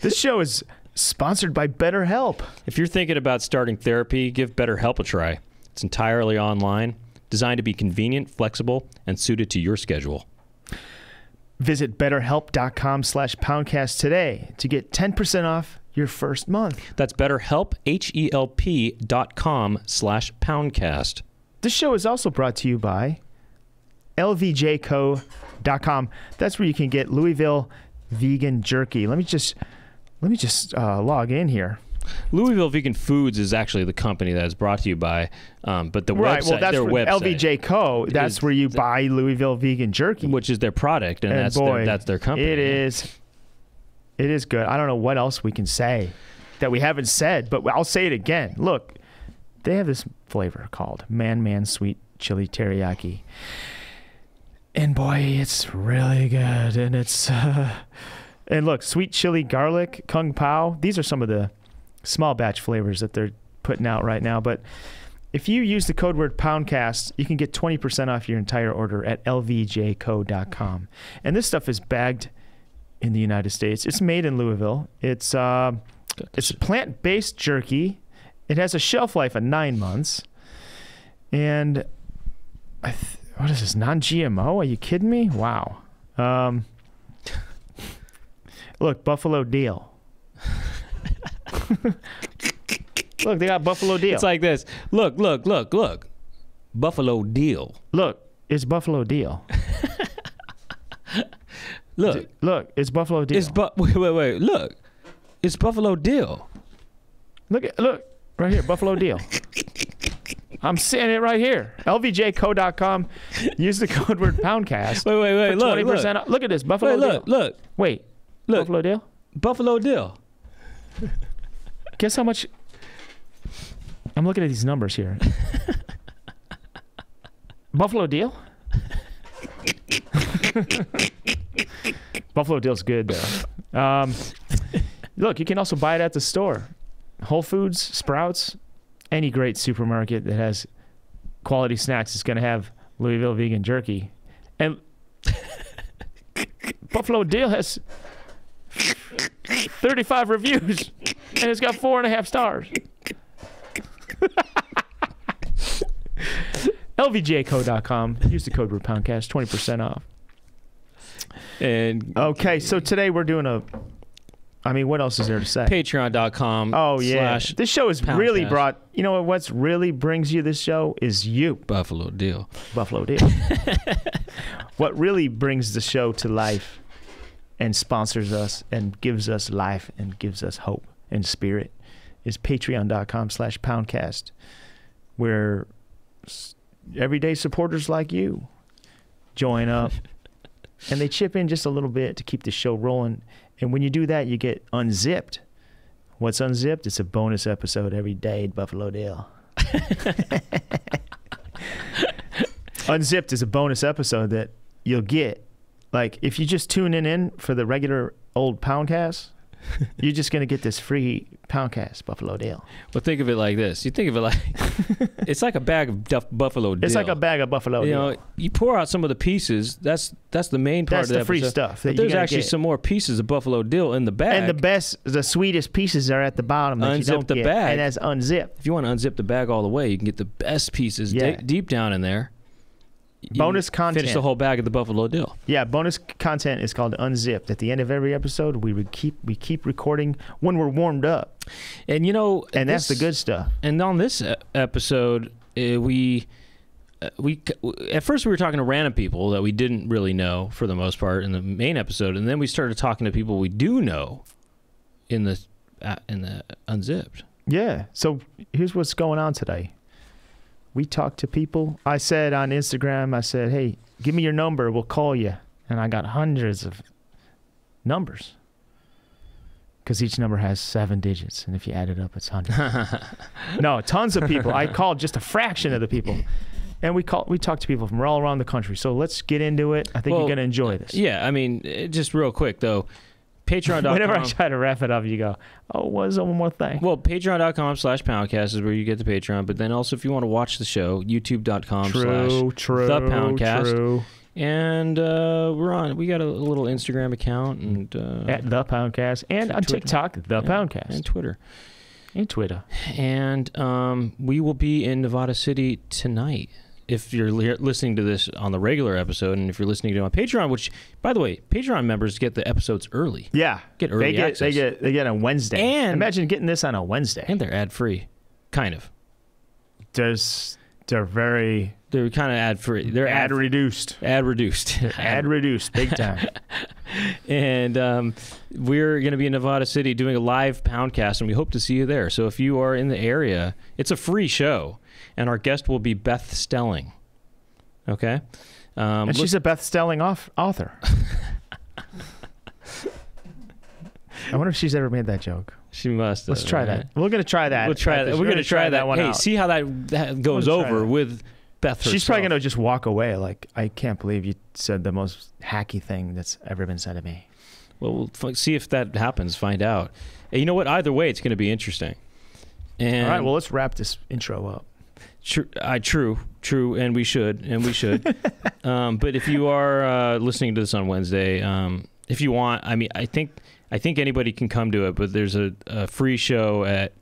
This show is sponsored by BetterHelp. If you're thinking about starting therapy, give BetterHelp a try. It's entirely online, designed to be convenient, flexible, and suited to your schedule. Visit betterhelp.com slash poundcast today to get 10% off your first month. That's BetterHelp, H-E-L-P dot com slash poundcast. This show is also brought to you by lvjco.com. That's where you can get Louisville vegan jerky. Let me just let me just uh, log in here. Louisville Vegan Foods is actually the company that is brought to you by, um, but the Right. website, well, that's their where website, LVJ Co. That's is- where you buy Louisville vegan jerky. which is their product, and, And that's boy, their, that's their company. It is. It is good. I don't know what else we can say that we haven't said, but I'll say it again. Look, they have this flavor called Man Man Sweet Chili Teriyaki. And boy, it's really good. And it's uh, and look, sweet chili garlic, kung pao. These are some of the small batch flavors that they're putting out right now, but if you use the code word poundcast, you can get 20% off your entire order at lvjco.com. And this stuff is bagged in the United States. It's made in Louisville. It's uh, it's a plant-based jerky. It has a shelf life of nine months, and I th- what is this non-GMO? Are you kidding me? Wow. Um, look, Buffalo Deal. look, they got Buffalo Deal. It's like this. Look, look, look, look. Buffalo Deal. look, it's Buffalo Deal. Look, Look, it's Buffalo Deal. it's bu- wait, wait, wait. Look, it's Buffalo Deal. Look at look right here, Buffalo Deal. I'm seeing it right here. LVJco.com. Use the code word poundcast. Wait, wait, wait. Look, 20% look. off. Look at this, Buffalo Wait, look, Deal. look, Wait, look. Buffalo Deal. Buffalo Deal. Guess how much? I'm looking at these numbers here. Buffalo Deal. Buffalo Deal's good though. Um, look, you can also buy it at the store. Whole Foods, Sprouts, any great supermarket that has quality snacks is going to have Louisville vegan jerky. And Buffalo Deal has 35 reviews and it's got four and a half stars. LVJco.com. Use the code word poundcast, 20% off. And Okay, so today we're doing a. I mean, what else is there to say? patreon.com Oh yeah, slash this show is really Poundcast. brought. You know what? What's really brings you this show is you, Buffalo Deal. Buffalo Deal. what really brings the show to life, and sponsors us and gives us life and gives us hope and spirit, is Patreon.com/slash Poundcast, where everyday supporters like you join up, and they chip in just a little bit to keep the show rolling. And when you do that, you get unzipped. What's unzipped? It's a bonus episode every day at Buffalo Deal. unzipped is a bonus episode that you'll get. Like if you just tune in in for the regular old Poundcast, you're just gonna get this free Poundcast Buffalo Deal. Well, think of it like this. You think of it like it's like a bag of duff Buffalo Deal. It's like a bag of Buffalo you know, you pour out some of the pieces. That's that's the main part That's of the free episode. stuff that But you actually get. some more pieces of Buffalo Dill in the bag. and the best, the sweetest pieces are at the bottom that you Unzip don't the get, bag. and that's unzipped. if you want to unzip the bag all the way, you can get the best pieces Yeah. di- deep down in there. Bonus Finish content. the whole bag of the Buffalo Deal. Yeah, bonus content is called unzipped. At the end of every episode, we keep we keep recording when we're warmed up, And you know, and that's the good stuff. And on this episode, uh, we uh, we at first we were talking to random people that we didn't really know for the most part in the main episode, and then we started talking to people we do know in the uh, in the unzipped. Yeah. So here's what's going on today. We talked to people. I said on Instagram, I said, "Hey, give me your number. We'll call you." And I got hundreds of numbers because each number has seven digits, and if you add it up, it's hundred. no, tons of people. I called just a fraction of the people, and we call we talked to people from all around the country. So let's get into it. I think Well, you're gonna enjoy this. Yeah, I mean, uh, just real quick though, Patreon.com. Whenever I try to wrap it up, you go, "Oh, what's one more thing?" Well, patreon.com slash poundcast is where you get the Patreon. But then also, if you want to watch the show, youtube.com slash the Poundcast. true. and uh, we're on. We got a, little Instagram account and uh, At the Poundcast and on Twitter. TikTok, the Yeah, Poundcast and Twitter. and Twitter. And um, we will be in Nevada City tonight. If you're li- listening to this on the regular episode, and if you're listening to it on Patreon, which, by the way, Patreon members get the episodes early, Yeah, Get early they get access. they get they get on Wednesday. And- imagine getting this on a Wednesday. and they're ad free, kind of. There's they're very They're kind of ad free. They're ad ad reduced, ad reduced. ad reduced, big time. and um, we're going to be in Nevada City doing a live Poundcast, and we hope to see you there. So if you are in the area, it's a free show, and our guest will be Beth Stelling. Okay, um, and she's a Beth Stelling off, author. I wonder if she's ever made that joke. she must. Let's have, try right? that. We're gonna try that. We'll try We're that. We're going to try, that one Hey, out. see how that, that goes over that. with Beth. She's probably gonna just walk away like I can't believe you said the most hacky thing that's ever been said to me. Well, we'll f- see if that happens. Find out. And you know what? Either way, it's going to be interesting. And All right, well let's wrap this intro up. True, I true, true, and we should, and we should. um, but if you are uh, listening to this on Wednesday, um, if you want, I mean, I think I think anybody can come to it. But there's a, a free show at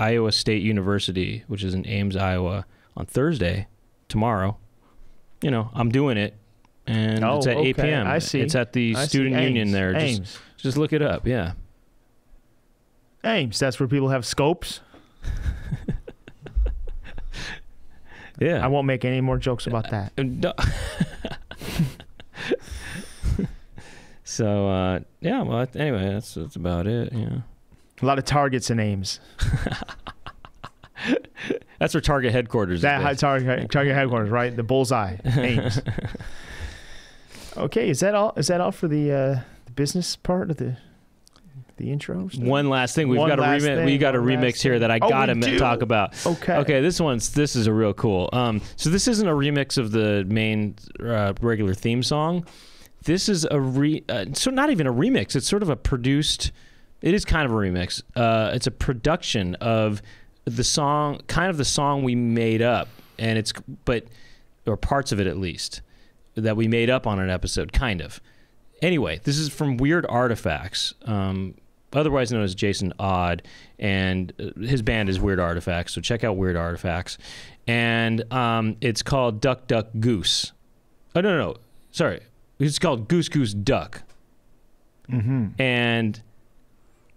Iowa State University, which is in Ames, Iowa, on Thursday, tomorrow. You know, I'm doing it, and Oh, it's at 8 p.m. I see. It's at the I student union Ames, there. Just, just look it up. Yeah. Ames. That's where people have scopes. Yeah. I won't make any more jokes about that. Uh, so uh, yeah, well, anyway, that's that's about it. Yeah, A lot of targets and aims. that's where Target headquarters. That is high target, target headquarters, right? The bullseye. Ames. okay, is that all? Is that all for the uh, the business part of the the intro? stuff? One last thing, we've One got a remix. We got a remix here that I Oh, gotta we ma- do? talk about. Okay. Okay, this one's this is a real cool. Um, so this isn't a remix of the main uh, regular theme song. This is a re. Uh, so not even a remix. It's sort of a produced. It is kind of a remix. Uh, it's a production of the song, kind of the song we made up, and it's but or parts of it at least that we made up on an episode, kind of. Anyway, this is from Weird Artifacts, um, otherwise known as Jason Odd, and uh, his band is Weird Artifacts. So check out Weird Artifacts, and um, it's called Duck Duck Goose. Oh no, no, no, sorry, it's called Goose Goose Duck, Mm-hmm. and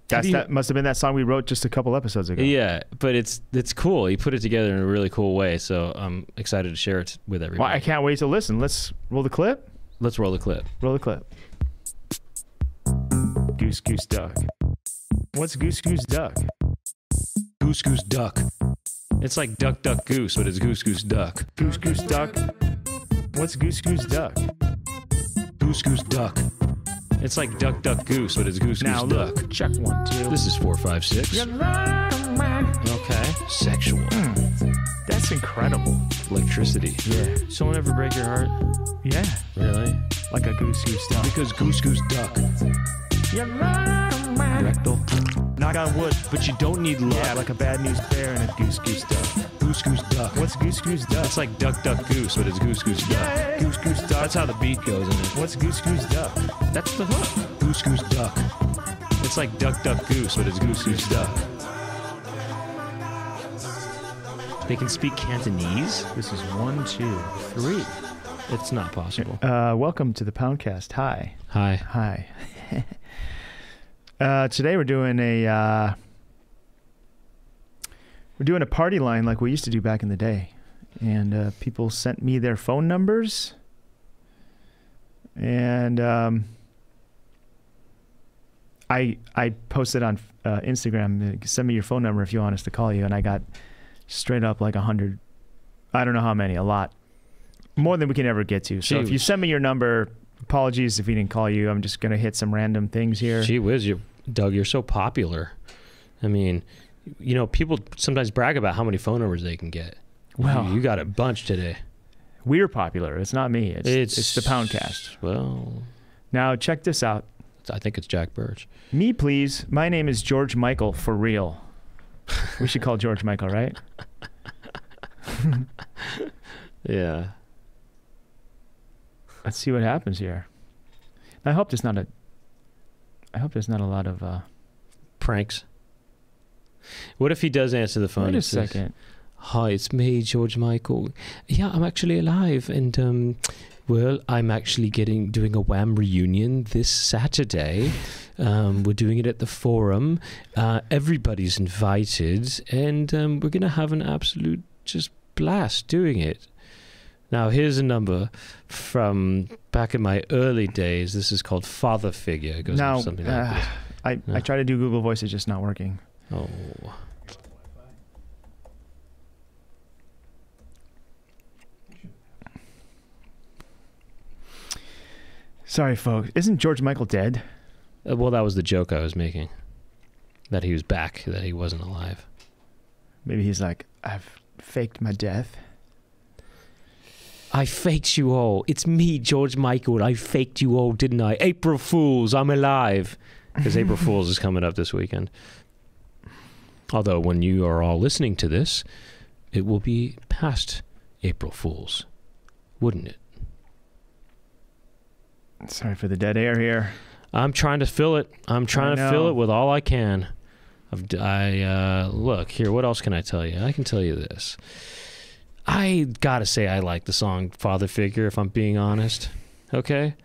That's you- that must have been that song we wrote just a couple episodes ago. yeah, but it's it's cool. He put it together in a really cool way, so I'm excited to share it with everybody. Well, I can't wait to listen. Let's roll the clip. Let's roll the clip. Roll the clip. Goose Goose Duck. What's Goose Goose Duck? Goose Goose Duck. It's like Duck Duck Goose, but it's Goose Goose Duck. Goose Goose Duck. What's Goose Goose Duck? Goose Goose Duck. It's like Duck Duck Goose, but it's Goose Now Goose look, Duck. check one, two. This is four, five, six. Okay. Sexual. Hmm. That's incredible. Electricity. Yeah. Someone ever break your heart? Yeah. Really? Like a Goose Goose Duck. Because Goose Goose Duck. Rectal. Knock on wood. But you don't need love. Yeah, like a bad news bear and a Goose Goose Duck. Goose Goose Duck. What's Goose Goose Duck? It's like Duck Duck Goose, but it's Goose Goose Duck. Goose Goose Duck. That's how the beat goes in it. What's Goose Goose Duck? That's the hook. Goose Goose Duck. It's like Duck Duck Goose, but it's Goose Goose Duck. They can speak Cantonese? This is one, two, three. It's not possible. Uh, welcome to the Poundcast. Hi. Hi. Hi. uh, today we're doing a uh, we're doing a party line like we used to do back in the day, and uh, people sent me their phone numbers, and um, I I posted on uh, Instagram. uh, Send me your phone number if you want us to call you, and I got straight up like a hundred. I don't know how many, a lot, more than we can ever get to. So if you send me your number, apologies if we didn't call you. I'm just gonna hit some random things here. Gee whiz, you, Doug, you're so popular. I mean, you know, people sometimes brag about how many phone numbers they can get. Well, you, you got a bunch today. we're popular. It's not me. It's it's, It's the Poundcast. Well, Now check this out. I think it's Jack Birch. Me, please. My name is George Michael for real. we should call George Michael, right? Yeah. Let's see what happens here. I hope there's not a. I hope there's not a lot of. uh Pranks. What if he does answer the phone? Wait a says, second. Hi, it's me, George Michael. Yeah, I'm actually alive, and um, well, I'm actually getting doing a Wham reunion this Saturday. Um, we're doing it at the Forum. Uh, everybody's invited, and um, we're gonna have an absolute just blast doing it. Now, here's a number from back in my early days. This is called Father Figure. It goes Now, something like uh, this. I No. I try to do Google Voice, it's just not working. Oh. Sorry, folks. Isn't George Michael dead? Uh, Well, that was the joke I was making. That he was back, that he wasn't alive. Maybe he's like, I've faked my death. I faked you all. It's me, George Michael. I faked you all, didn't I? April Fools, I'm alive. Because April Fools is coming up this weekend. Although, when you are all listening to this, it will be past April Fools, wouldn't it? Sorry for the dead air here. I'm trying to fill it. I'm trying to fill it with all I can. I've, I uh, look here. What else can I tell you? I can tell you this. I gotta say I like the song "Father Figure." If I'm being honest, okay,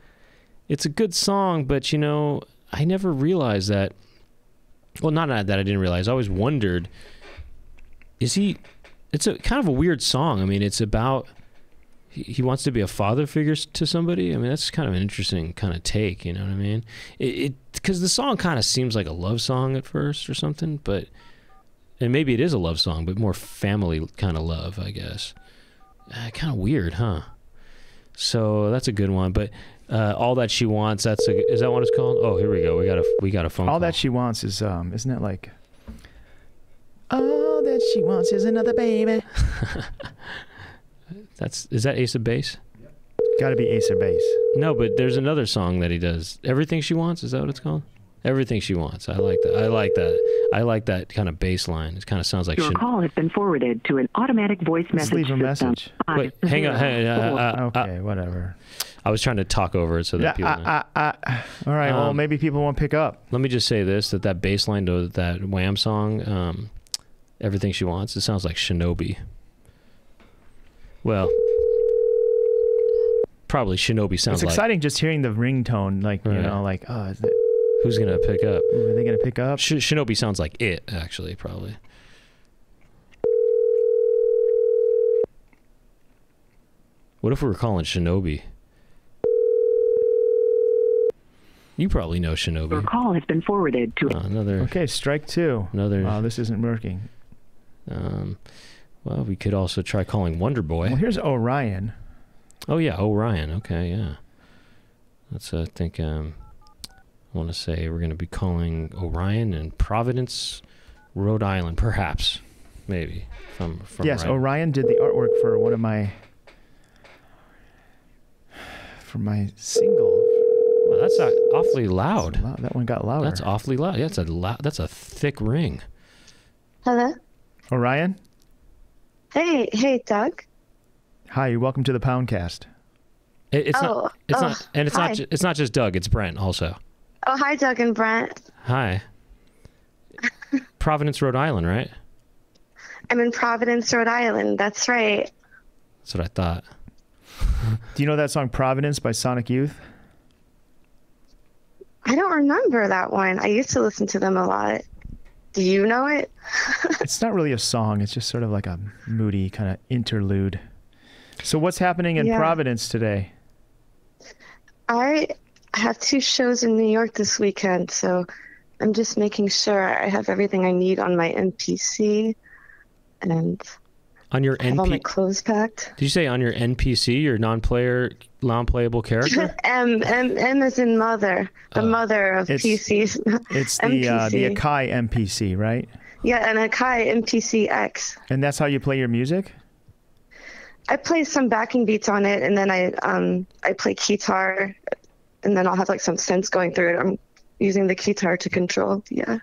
it's a good song, but you know, I never realized that. Well, not that I didn't realize. I always wondered: is he? It's a kind of a weird song. I mean, it's about he, he wants to be a father figure to somebody. I mean, that's kind of an interesting kind of take. You know what I mean? It because the song kind of seems like a love song at first or something, but and maybe it is a love song, but more family kind of love, I guess. Uh, kind of weird, huh? So that's a good one. But uh, all that she wants. That's a, is that what it's called? Oh, here we go. We got a we got a phone. All call. that she wants is, um, isn't it like. All that she wants is another baby. That's is that Ace of Base? Gotta be Ace of Base. No, but there's another song that he does. Everything she wants. Is that what it's called? Everything she wants. I like that. I like that. I like that kind of bass line. It kind of sounds like. Your Shin- call has been forwarded to an automatic voice Let's message leave a system. message. Wait, hang on. Hang on four. uh, uh, uh, Okay, whatever. I was trying to talk over it so that Yeah, people. I, I, I, all right, well, Um, maybe people won't pick up. Let me just say this: that that bass line to that Wham song, um, "Everything She Wants," it sounds like Shinobi. Well, probably Shinobi sounds It's like. exciting just hearing the ringtone, like, you know, like, oh, is it, Who's gonna pick up? ooh, are they going to pick up? Sh- Shinobi sounds like it, actually, probably. What if we were calling Shinobi? You probably know Shinobi. Your call has been forwarded to Uh, another, Okay, strike two. another. Wow, this isn't working. Um, well, we could also try calling Wonder Boy. Well, here's Orion. Oh yeah, Orion. Okay, yeah. That's uh, I think um, I want to say we're going to be calling Orion in Providence, Rhode Island, perhaps, maybe from from yes, right. Orion did the artwork for one of my for my single. Well, that's uh, awfully loud. Wow, that one got louder. That's awfully loud. Yeah, that's a loud. That's a thick ring. Hello. Orion, Hey, hey, Doug. hi, welcome to the Poundcast. It, it's oh, not. It's oh, not. And it's hi. not. Ju- it's not just Doug. It's Brent also. Oh, hi, Doug and Brent. Hi. Providence, Rhode Island, right? I'm in Providence, Rhode Island. That's right. That's what I thought. Do you know that song Providence by Sonic Youth? I don't remember that one. I used to listen to them a lot. Do you know it? it's not really a song. It's just sort of like a moody kind of interlude. So what's happening in Yeah. Providence today? I have two shows in New York this weekend, so I'm just making sure I have everything I need on my NPC and On your have all my clothes packed. did you say on your NPC, your non-player, non-playable character? M, M, M is in mother, the Oh. mother of It's- PCs. It's the uh, the Akai MPC, right? yeah, and Akai MPC X. And that's how you play your music? I play some backing beats on it, and then I um I play guitar, and then I'll have like some synths going through it. I'm using the guitar to control. Yeah.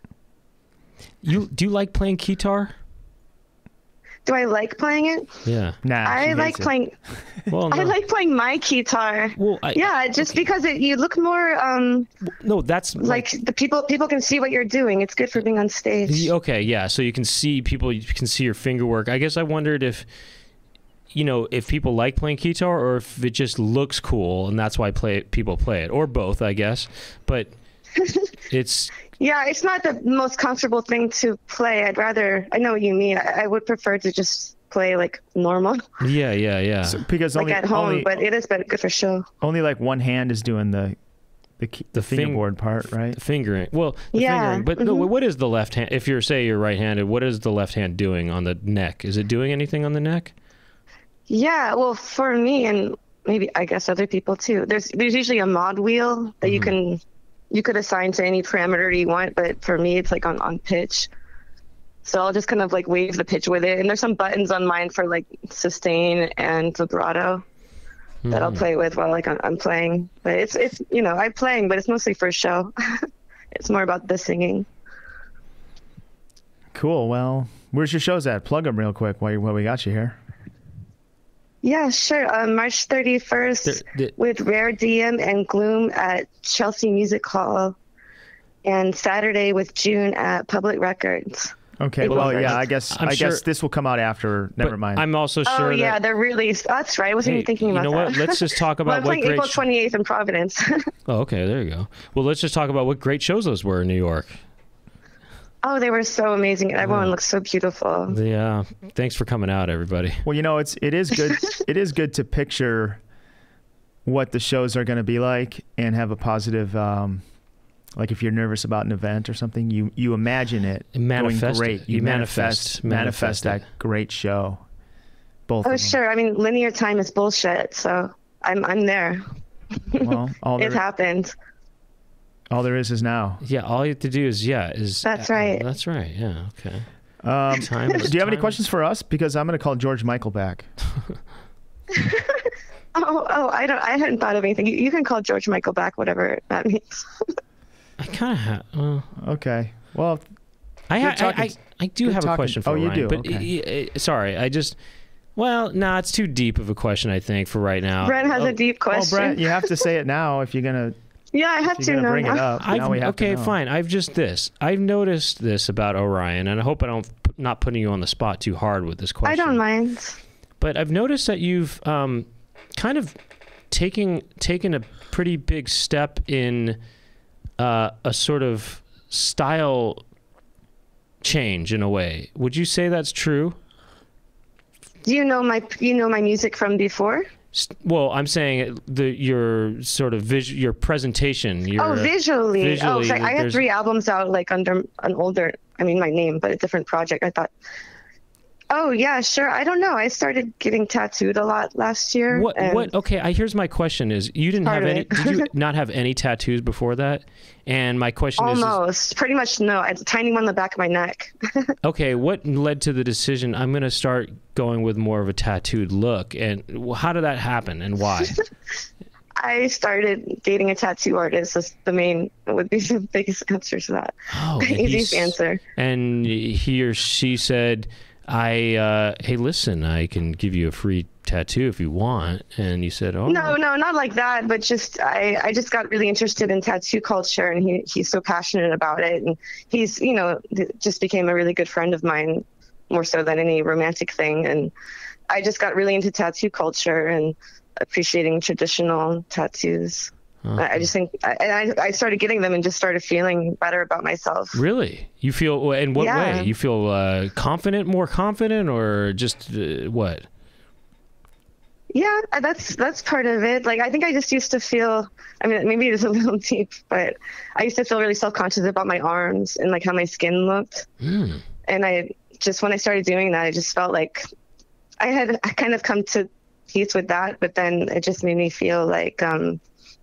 You do you like playing guitar? Do I like playing it? Yeah. Nah, I like it. playing. Well, I like playing my guitar. Well, I, yeah, just because it, you look more um no, that's like the people people can see what you're doing. It's good for being on stage. Y- Okay, yeah. So you can see people, you can see your finger work. I guess I wondered if, you know, if people like playing guitar or if it just looks cool and that's why play people play it, or both, I guess. But it's Yeah, it's not the most comfortable thing to play. I'd rather. I know what you mean. I, I would prefer to just play like normal, yeah, yeah, yeah. So- because like only at home. only, but it is better good for show. only like one hand is doing the the key, The the fing- fingerboard part, right? the fingering. Well, the Yeah, fingering. But no, mhm. what is the left hand? If you're say you're right-handed, what is the left hand doing on the neck? Is it doing anything on the neck? Yeah, well, for me and maybe I guess other people too. There's there's usually a mod wheel that you mm-hmm. can you could assign to any parameter you want, but for me it's like on on pitch. So I'll just kind of like wave the pitch with it, and there's some buttons on mine for like sustain and vibrato that I'll mm-hmm. play with while like I'm, I'm playing. But it's it's you know I'm playing, but it's mostly for show. it's more about the singing. Cool. Well, where's your shows at? Plug them real quick while, you, while we got you here. Yeah, sure. Um, March 31st There- there- with Rare DM and Gloom at Chelsea Music Hall, and Saturday with June at Public Records. Okay. April Well, first. yeah. I guess I'm I sure- guess this will come out after. Never mind. I'm also sure. Oh yeah, that. they're really. That's right. I wasn't Hey, even thinking about that. you know that. what? Let's just talk about well, about I'm what playing great. April 28th in Providence. oh, okay, there you go. Well, let's just talk about what great shows those were in New York. Oh, they were so amazing. and Everyone looks so beautiful. Yeah. Thanks for coming out, everybody. Well, you know, it's it is good. it is good to picture what the shows are going to be like and have a positive. Um, like if you're nervous about an event or something, you you imagine it Manifest going great. it. You, You manifest manifest- manifest, manifest that great show. Both. Oh of them. sure. I mean, linear time is bullshit. So I'm I'm there. Well, all It there, happened. All there is is now. Yeah, all you have to do is yeah is That's uh, right. That's right. Yeah. Okay. Um, Time is- do you have any time- questions for us? Because I'm going to call George Michael back. Oh oh, I don't. I hadn't thought of anything. You, you can call George Michael back, whatever that means. I kind of have. Well, Okay. Well, I, Good ha- I, talking- I I do good have a question for oh, you do? But Okay. y- y- sorry, I just. Well, no, it's too deep of a question. I think for right now. Brent has Oh, a deep well, question. Brent, you have to say it now if you're gonna yeah, I have if to you're gonna know bring it up. I've, now we have to okay, know. fine. I've just this. I've noticed this about Orion, and I hope I don't not putting you on the spot too hard with this question. I don't mind. But I've noticed that you've um, kind of taking taken a pretty big step in uh, a sort of style change in a way. Would you say that's true? Do you know my you know my music from before? Well, I'm saying the your sort of vis- your presentation. Your, oh, visually. visually, oh, sorry. I had three albums out like under an older. I mean, my name, but a different project. I thought. Oh yeah, sure. I don't know. I started getting tattooed a lot last year. What? What? Okay. I, here's my question: Is you didn't have any? did you not have any tattoos before that? And my question is, is, Almost. Pretty much no. I a tiny one on the back of my neck. okay, what led to the decision? I'm going to start going with more of a tattooed look, and how did that happen, and why? I started dating a tattoo artist. That's the main would be the biggest answer to that. Oh, Easiest answer. And he or she said, "I, uh, hey, listen, I can give you a free tattoo if you want." And you said, "Oh, No, no, not like that. But just I, I just got really interested in tattoo culture, and he, he's so passionate about it, and he's, you know, just became a really good friend of mine, more so than any romantic thing. And I just got really into tattoo culture and appreciating traditional tattoos. Uh-huh. I, I just think, I, and I, I started getting them and just started feeling better about myself. Really? You feel in what Yeah. way? You feel uh, confident, more confident, or just uh, what? Yeah, uh, that's that's part of it. Like I think I just used to feel. I mean, maybe it's a little deep, but I used to feel really self conscious about my arms and like how my skin looked. Mm. And I just when I started doing that, I just felt like I had kind of come to peace with that. But then it just made me feel like um,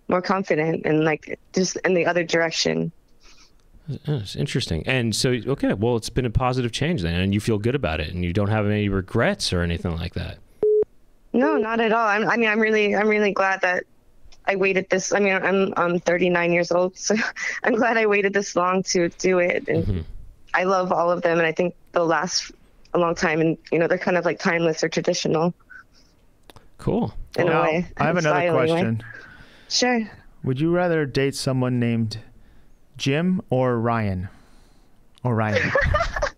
more confident and like just in the other direction. It's interesting. And so, okay, well, it's been a positive change then, and you feel good about it, and you don't have any regrets or anything like that. No, not at all. I'm, I mean, I'm really, I'm really glad that I waited this. I mean, I'm, I'm 39 years old, so I'm glad I waited this long to do it. And Mhm. I love all of them, and I think they'll last a long time, and you know they're kind of like timeless or traditional Cool. in Now, a way. I have another question. anyway. Question. Sure. Would you rather date someone named Jim or Ryan? Or Ryan.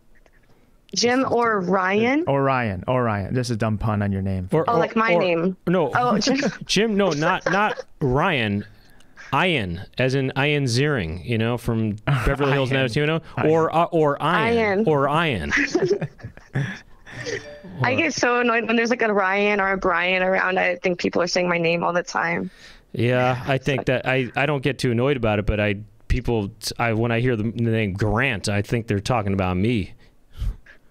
Jim or Ryan? or Ryan. Or Ryan. This is a dumb pun on your name. Or, Oh, or- like my or- name. No. Oh, Jim. Jim, no, not not Ryan. Ian, as in Ian Ziering, you know, from Beverly Hills Ian. 90210, or uh, or Ian, Ian. or Ian. I get so annoyed when there's like a Ryan or a Brian around. I think people are saying my name all the time. Yeah, I think that I, I don't get too annoyed about it, but I people I when I hear the, the name Grant, I think they're talking about me.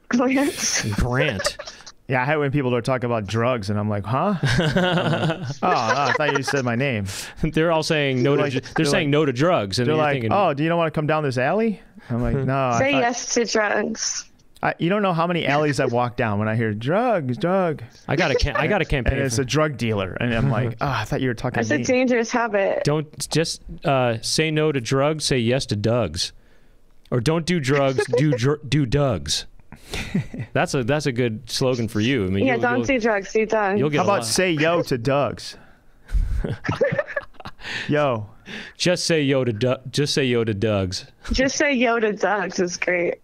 Grant. Grant. Yeah, I hate when people are talking about drugs, and I'm like, huh? I'm like, oh, I thought you said my name. they're all saying no to Like- dr- they're, they're saying like- no to drugs, and They're like, thinking, oh, do you don't want to come down this alley? I'm like, no. I Say thought- yes to drugs. I, you don't know how many alleys I've walked down when I hear drugs, drug, I got a cam- I got a and campaign. it's a drug dealer, and I'm like, oh, I thought you were talking It's to a me. dangerous habit. don't just uh, say no to drugs. Say yes to Dugs, or don't do drugs. do dr- do Dugs. That's a that's a good slogan for you. I mean, yeah, you'll, don't you'll, do drugs. Do Dugs. you'll get How about lot. say yo to Dugs? yo, just say yo to Du- just say yo to Dugs. Just say yo to Dugs is great.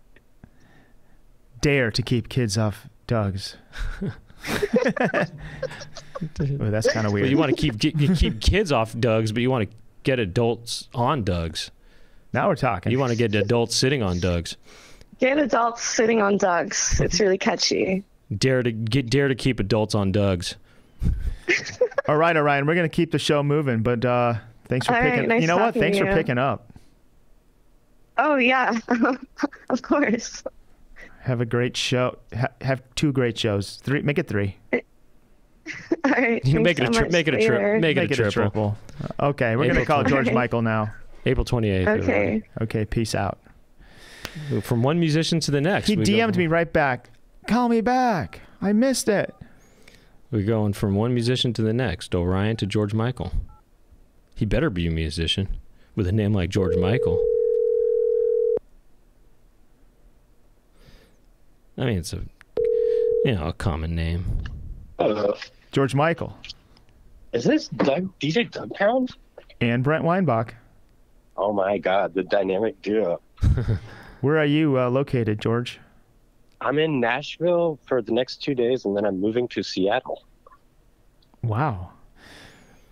Dare to keep kids off Doug's. Ooh, that's kind of But weird. you want to keep you keep kids off Dugs, but you want to get adults on Dugs. now we're talking. You want to get adults sitting on Dugs. Get adults sitting on drugs. It's really catchy. Dare to get dare to keep adults on Dugs. all right, Orion, we're gonna keep the show moving, but uh, thanks for All right, picking. nice you know what? Thanks to for you. picking up. Oh yeah, of course. Have a great show. Ha- have two great shows. Three. Make it three. All right. You can make thanks it a so tri- much. make it a Later. trip. Make, Make it a triple. Uh, okay, we're gonna April call George Michael now. April twenty eighth. Okay. Okay, peace out. From one musician to the next. He DM'd from- me right back. Call me back. I missed it. We're going from one musician to the next. Orion to George Michael. He better be a musician with a name like George Michael. I mean, it's a you know a common name. Hello. George Michael Is this Doug, DJ Doug Pound? and Brent Weinbach. Oh my God, the dynamic duo. Where are you uh, located, George? I'm in Nashville for the next two days, and then I'm moving to Seattle. Wow.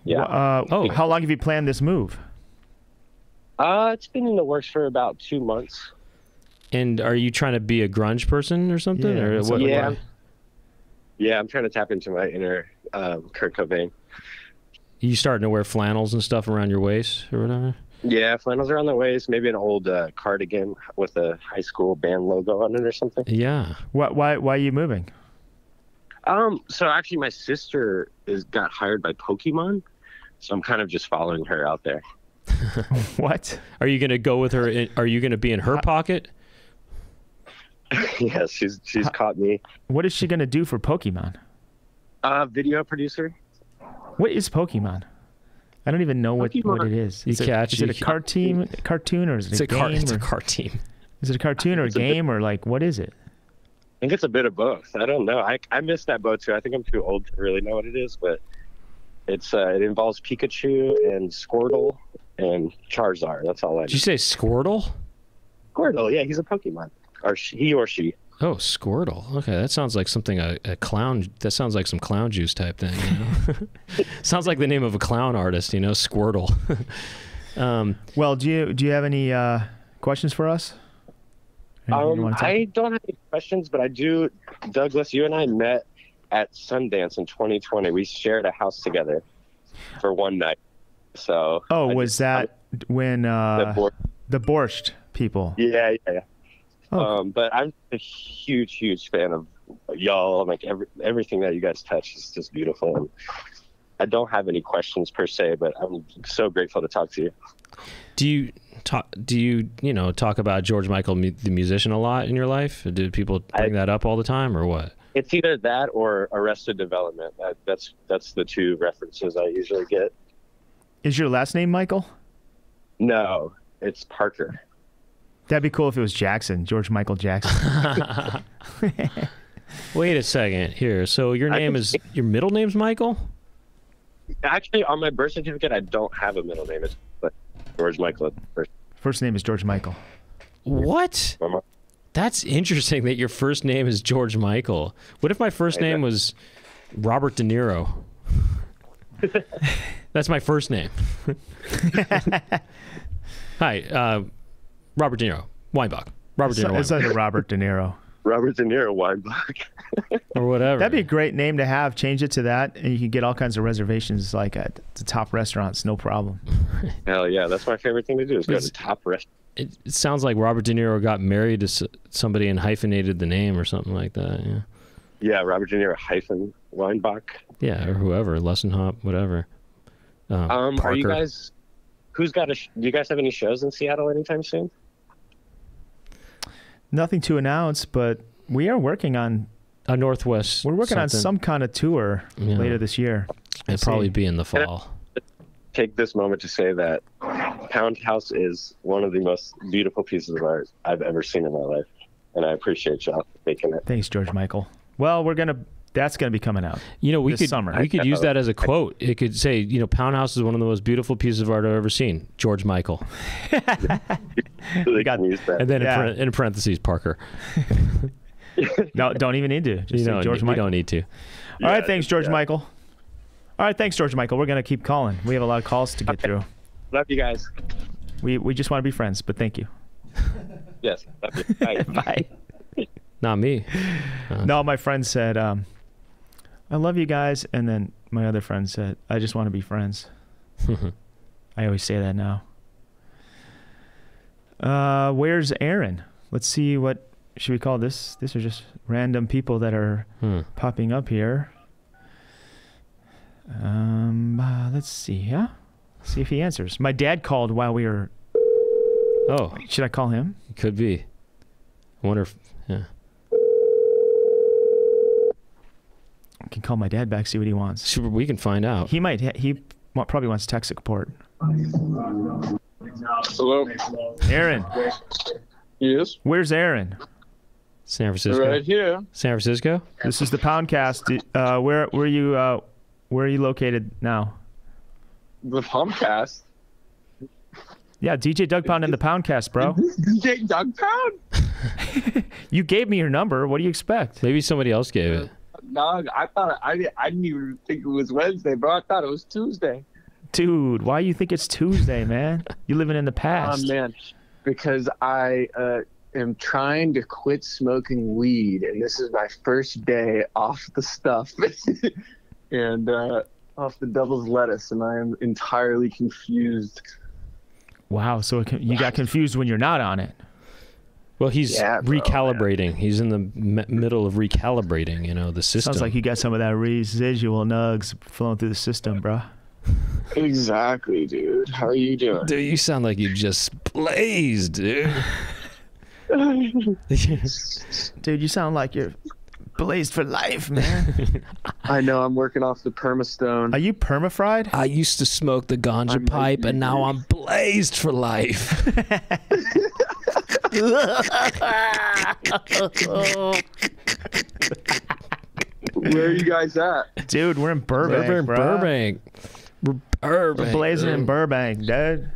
Yeah. Uh, Oh. How long have you planned this move? Uh, it's been in the works for about two months. And are you trying to be a grunge person or something? Yeah, or what? Yeah. what- Yeah, I'm trying to tap into my inner um, Kurt Cobain. You starting to wear flannels and stuff around your waist or whatever? Yeah, flannels around the waist, maybe an old uh, cardigan with a high school band logo on it or something. Yeah. Why, why, why are you moving? Um, so actually, my sister is got hired by Pokemon, so I'm kind of just following her out there. What? Are you gonna go with her? In, are you gonna be in her pocket? yes, she's she's caught me. What is she going to do for Pokemon? Uh, video producer. What is Pokemon? I don't even know what, what Pokemon- it is. You Is it, catch- is it a cartoon, cartoon or is it It's a, a car. game? It's a or- car team. Is it a cartoon or a It's a bit- game or like what is it? I think it's a bit of both. I don't know. I I missed that boat too. I think I'm too old to really know what it is, but it's uh, it involves Pikachu and Squirtle and Charizard. That's all I know. Did you say Squirtle? Squirtle, yeah, he's a Pokemon, or she, he or she. Oh, Squirtle. Okay, that sounds like something a, a clown. That sounds like some clown juice type thing. You know? sounds like the name of a clown artist. You know, Squirtle. um, Well, do you do you have any uh, questions for us? Um, I don't have any questions, but I do. Douglas, you and I met at Sundance in 2020. We shared a house together for one night. So. oh, I was just- that when the uh, board- the borscht people? Yeah, yeah, yeah. Oh. Um, but I'm a huge, huge fan of y'all. Like every everything that you guys touch is just beautiful. And I don't have any questions per se, but I'm so grateful to talk to you. do you talk? Do you you know talk about George Michael, the musician, a lot in your life? Do people bring I- that up all the time, or what? It's either that or Arrested Development. That, that's that's the two references I usually get. Is your last name Michael? No, it's Parker. That'd be cool if it was Jackson, George Michael Jackson. Wait a second here. So your name is your middle name's Michael? Actually, on my birth certificate, I don't have a middle name. It's but George Michael first. First name is George Michael. What? That's interesting that your first name is George Michael. What if my first Hey, name that- was Robert De Niro? That's my first name. Hi, uh, Robert De Niro, Weinbach. Robert De Niro, it's Weinbach, under Robert De Niro. Robert De Niro Weinbach. or whatever. That'd be a great name to have. Change it to that, and you can get all kinds of reservations, like at the top restaurants, no problem. Hell yeah, that's my favorite thing to do is go It's- to top restaurant. it, it sounds like Robert De Niro got married to somebody and hyphenated the name or something like that. Yeah, Yeah, Robert De Niro hyphen Weinbach. yeah, or whoever, Lussenhop, whatever. Um, Um, are you guys? Who's got a? Sh- do you guys have any shows in Seattle anytime soon? Nothing to announce, but we are working on a Northwest? we're working on some kind of tour Yeah. later this year. It'll probably be in the fall. Take this moment to say that Pound House is one of the most beautiful pieces of art I've ever seen in my life, and I appreciate y'all making it. Thanks, George Michael. Well, we're gonna that's gonna be coming out. You know, we this could summer. we could use that as a quote. It could say, you know, Pound House is one of the most beautiful pieces of art I've ever seen. George Michael, Really got- can that. and then Yeah. in, in parentheses, Parker. No, don't even need to. Just You say don't, George we Michael. don't need to. All right, Yeah, thanks, George yeah. Michael. All right, thanks, George Michael. We're gonna keep calling. We have a lot of calls to get through. Love you guys. We we just want to be friends, but thank you. Yes. Love you. Bye. Bye. Not me. No, my friend said, um, "I love you guys," and then my other friend said, "I just want to be friends." I always say that now. Uh, where's Aaron? Let's see what should we call this? These are just random people that are Hmm. popping up here. Um, uh, let's see. Yeah, see if he answers. My dad called while we were. Oh, Should I call him? could be. I wonder if. Yeah. Can call my dad back. See what he wants. Super, we can find out. He might. He probably wants tech support. Hello. Aaron, Yes. where's Aaron? San Francisco. Right here. San Francisco. This is the Poundcast. Uh, where where you uh, where are you located now? The Pumpcast. Yeah, DJ Doug Pound and the Poundcast, bro. DJ Doug Pound. You gave me your number. What do you expect? Maybe somebody else gave it. No, I thought I, I didn't even think it was Wednesday, bro. I thought it was Tuesday. Dude, why you think it's Tuesday, man? You living in the past. Oh man, because I uh, am trying to quit smoking weed, and this is my first day off the stuff, and uh, off the devil's lettuce, and I am entirely confused. Wow, so it can- you got confused when you're not on it. Well, he's Yeah, bro, recalibrating. He's in the m- middle of recalibrating. You know the system. Sounds like you got some of that residual nugs flowing through the system, bro. Exactly, dude. How are you doing? Dude, you sound like you just blazed, dude. Dude, you sound like you're blazed for life, man. I know I'm working off the permastone. Are you permafried? I used to smoke the ganja might pipe, be, and now I'm blazed for life. Where are you guys at? Dude, we're in Burbank, We're in bro. Burbank. We're Burbank. We're blazing in. Burbank, dude.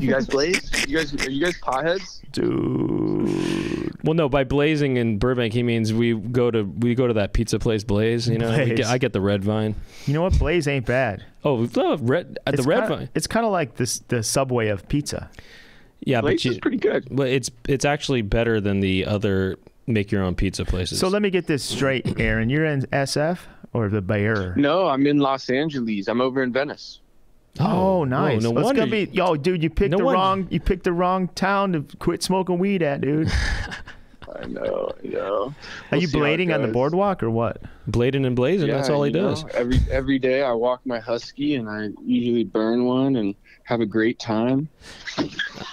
You guys blaze? You guys are you guys potheads? Dude. Well, no, by blazing in Burbank, he means we go to we go to that pizza place, Blaze. You know, Blaze. get, I get the red vine. You know what? Blaze ain't bad. Oh, red at the red kinda, vine. It's kind of like this the subway of pizza. Yeah, Blaze but you, is pretty good. but it's it's actually better than the other make your own pizza places. So let me get this straight, Aaron. You're in SF or the Bay Area? No, I'm in Los Angeles. I'm over in Venice. Oh, oh nice. no Well, it's wonder. gonna be yo, dude. You picked No the wonder- wrong. You picked the wrong town to quit smoking weed at, dude. I know, I know. Are We'll you see how it blading on the boardwalk or what? blading and blazing. that's all he you know, does. Every every day I walk my husky and I usually burn one and have a great time.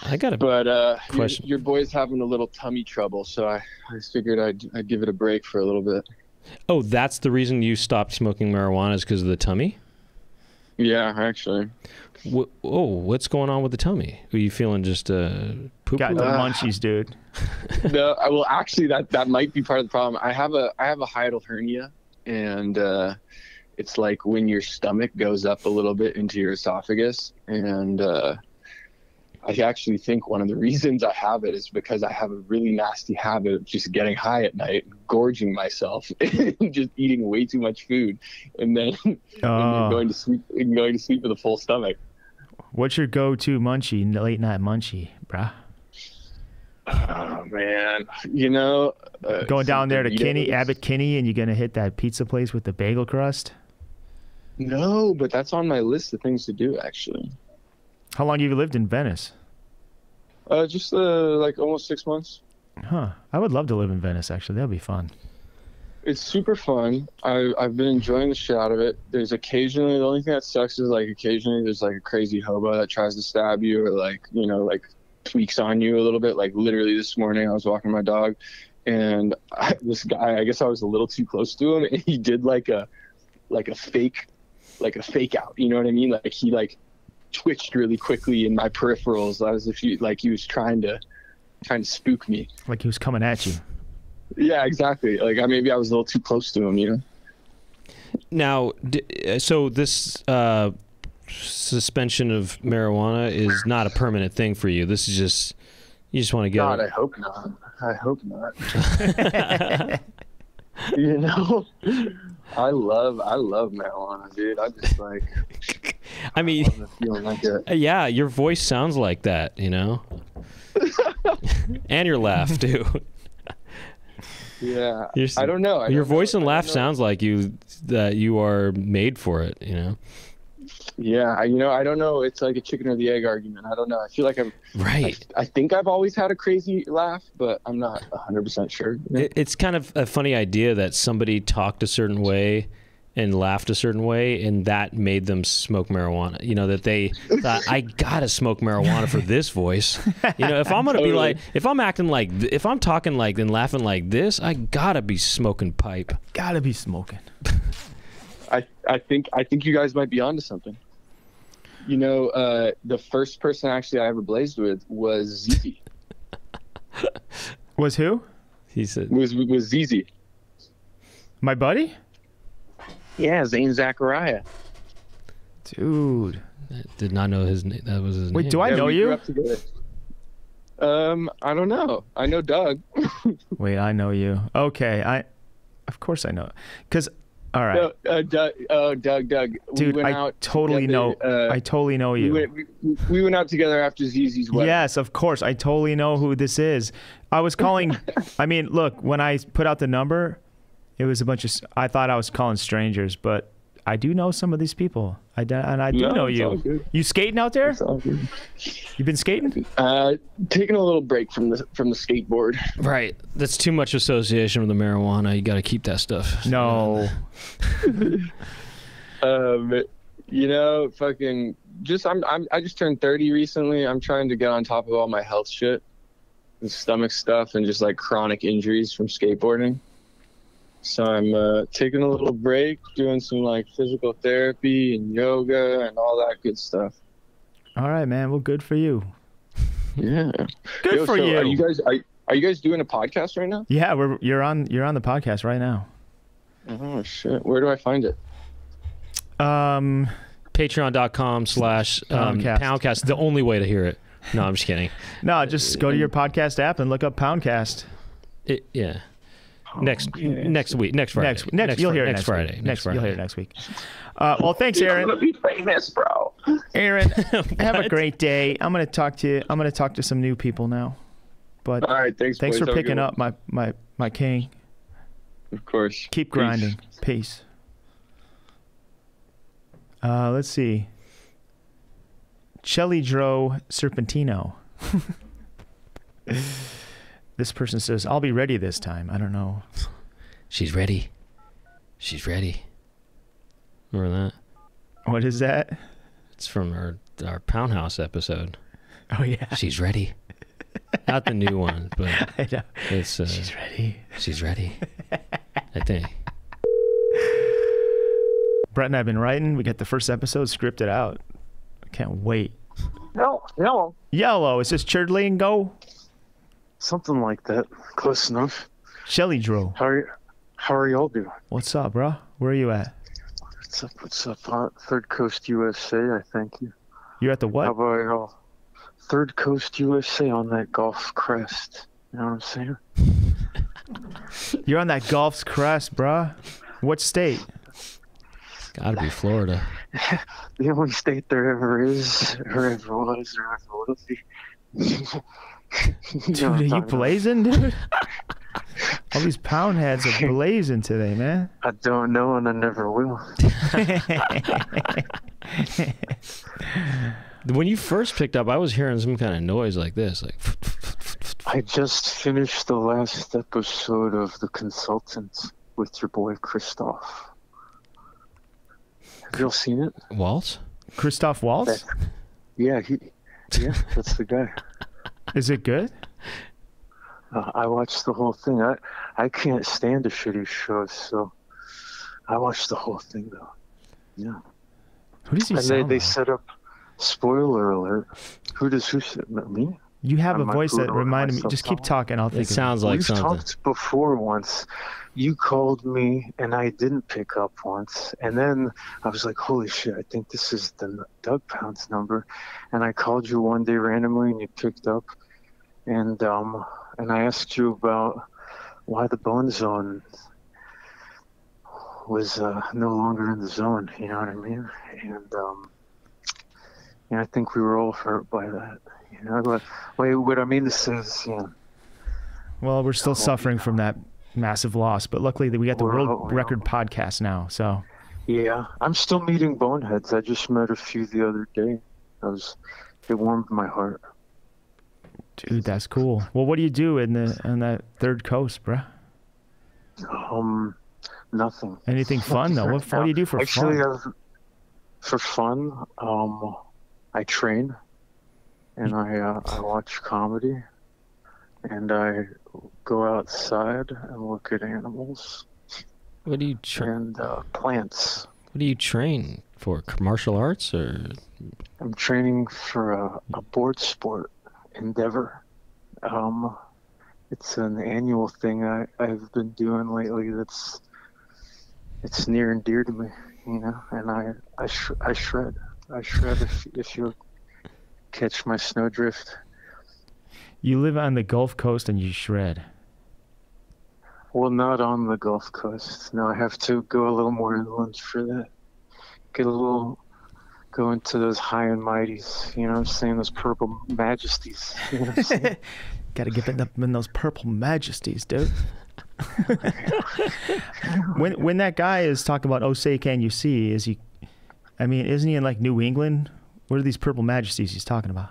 I got a But uh, your- Question. Your, boy's having a little tummy trouble, so I, I figured I'd I'd give it a break for a little bit. Oh, that's the reason you stopped smoking marijuana is because of the tummy. Yeah, actually. Wh- oh, what's going on with the tummy? Are you feeling just uh, poop? Got the Uh, munchies, dude. no, I- well, actually, that that might be part of the problem. I have a I have a hiatal hernia, and uh, it's like when your stomach goes up a little bit into your esophagus, and uh, I actually think one of the reasons I have it is because I have a really nasty habit of just getting high at night, gorging myself, and just eating way too much food, and then, and then Oh. going to sleep and going to sleep with a full stomach. What's your go-to munchie, late night munchie, bruh? Oh man, you know, uh, Going down there to. Kinney, Abbott Kinney, and you're gonna hit that pizza place with the bagel crust. No, but that's on my list of things to do actually. How long have you lived in Venice? Uh, just uh, like almost six months. Huh. I would love to live in Venice. Actually, that'd be fun. It's super fun. I I've been enjoying the shit out of it. There's occasionally the only thing that sucks is like occasionally there's like a crazy hobo that tries to stab you or like you know like tweaks on you a little bit. Like literally this morning I was walking my dog, and I, this guy I guess I was a little too close to him, and he did like a like a fake like a fake out. You know what I mean? Like he like twitched really quickly in my peripherals as if he like he was trying to trying to spook me. Like he was coming at you. Yeah, exactly. Like I maybe I was a little too close to him, you know. Now, uh, so this uh, suspension of marijuana is not a permanent thing for you. This is just you just want to get. God, I hope not. I hope not. you know, I love I love marijuana, dude. I just like I mean, feeling like yeah, your voice sounds like that, you know, and your laugh too. Yeah, Your, I don't know. I your don't know. voice and laugh sounds like you that you are made for it. You know, Yeah, I- you know, I don't know. It's like a chicken or the egg argument. I don't know. I feel like I'm. Right? I think I've always had a crazy laugh, but I'm not 100 percent sure. It, it's kind of a funny idea that somebody talked a certain way and laughed a certain way, and that made them smoke marijuana. You know that they thought I gotta smoke marijuana for this voice. You know, if I'm gonna be like, if I'm acting like, if I'm talking like and laughing like this, I gotta be smoking pipe. Gotta be smoking. I I think I think you guys might be onto something. You know, uh, the first person actually I ever blazed with was ZZ. Was who? He said, Was was ZZ. My buddy? Yeah, Zane Zachariah. Dude. I did not know his name. That was his Wait, name. do I Yeah, know you? Um, I don't know. I know Doug. Wait, I know you. Okay, I. Of course I know. Cause, all right, No, uh, Doug. Oh, Doug. Doug. dude, we went I out totally know. uh, I totally know we you. went, we, we went out together after ZZ's wedding. Yes, of course. I totally know who this is. I was calling. I mean, look, when I put out the number, it was a bunch of. I thought I was calling strangers, but I do know some of these people. I do, and I do No, know you. You skating out there? You've been skating? Uh, taking a little break from the from the skateboard. Right, that's too much association with the marijuana. You got to keep that stuff. No. Um, you know, fucking just I'm, I'm I just turned 30 recently. I'm trying to get on top of all my health shit, and stomach stuff, and just like chronic injuries from skateboarding. So I'm uh, taking a little break, doing some like physical therapy and yoga and all that good stuff. All right, man. Well, good for you. Yeah. Good Yo, for so you. Are you guys are, are you guys doing a podcast right now? yeah, we're you're on you're on the podcast right now. Oh shit! Where do I find it? Um, Patreon.com slash um, Poundcast. Poundcast. The only way to hear it. No, I'm just kidding. no, just go to your podcast app and look up Poundcast. It, yeah. Next next week. Next Friday. Next, next, you'll hear it next next Friday. Week. Next Next, Friday. you'll hear it next week. Uh, well, thanks, Aaron. be famous, bro. Aaron, have a great day. I'm gonna talk to you. I'm gonna talk to some new people now. But All right, thanks. thanks boys. for Have picking up my my my king. Of course. Keep Peace. grinding. Peace. Uh, let's see. Chelly Dro Serpentino. this person says, "I'll be ready this time." I don't know. She's ready. She's ready. Remember that? What is that? It's from our our Pound House episode. Oh yeah, She's ready. Not the new one, but I know. it's uh, She's ready. she's ready. I think. Brent and I've been writing. We got the first episode scripted out. I can't wait. No, yellow. Yellow, is this Churdley and go? Something like that. Close enough. Shelly Dro. How are you, how are y'all doing? What's up, bro? Where are you at? What's up? What's up? Uh, Third Coast USA. I thank you. You're at the what? How about y'all? Third Coast USA on that golf crest. You know what I'm saying? You're on that Gulf's crest, bruh. What state? Gotta be Florida. The only state there ever is, or ever was, or ever will be. You know Dude, what I'm are you talking about. blazing, dude? All these pound heads are blazing today, man. I don't know, and I never will. When you first picked up, I was hearing some kind of noise like this, like I just finished the last episode of The Consultants with your boy Christoph. Have y'all seen it? waltz. Christoph Waltz? Yeah, he. Yeah, that's the guy. Is it good? Uh, I watched the whole thing. I I can't stand a shitty show, so I watched the whole thing though. Yeah, Who does he and they sound they like? set up. Spoiler alert. Who does who s- me? You have a I'm not voice that Googling reminded me. Just keep talking. I'll think It of sounds like We've something. talked before once. You called me and I didn't pick up once, and then I was like, "Holy shit! I think this is the Doug Pounds number." And I called you one day randomly, and you picked up, and um, and I asked you about why the Bone Zone was uh, no longer in the zone. You know what I mean? And um, and I think we were all hurt by that. You know, but wait, what I mean to say is, know. Well, we're still suffering from that massive loss, but luckily we got the We're world we're record podcast now. So Yeah, I'm still meeting boneheads. I just met a few the other day. I was, it warmed my heart. Dude, that's cool. Well, what do you do in the on that third coast, bruh? Um, nothing. Anything fun though? What, what do you do for Actually, fun? I've, for fun, um, I train, and I uh, I watch comedy, and I go outside and look at animals What do you train? and uh, plants. What do you train for? Martial arts or I'm training for a, a board sport endeavor. Um, it's an annual thing I, I've been doing lately. That's it's near and dear to me, you know. And I I, sh- I shred, I shred if if you catch my snowdrift. You live on the Gulf Coast and you shred. Well, not on the Gulf Coast. No, I have to go a little more inland for that. Get a little, go into those high and mighties. You know what I'm saying? Those purple majesties. You know what I'm saying? Got to get up in those purple majesties, dude. when when that guy is talking about "Oh say can you see," is he? I mean, isn't he in like New England? What are these purple majesties he's talking about?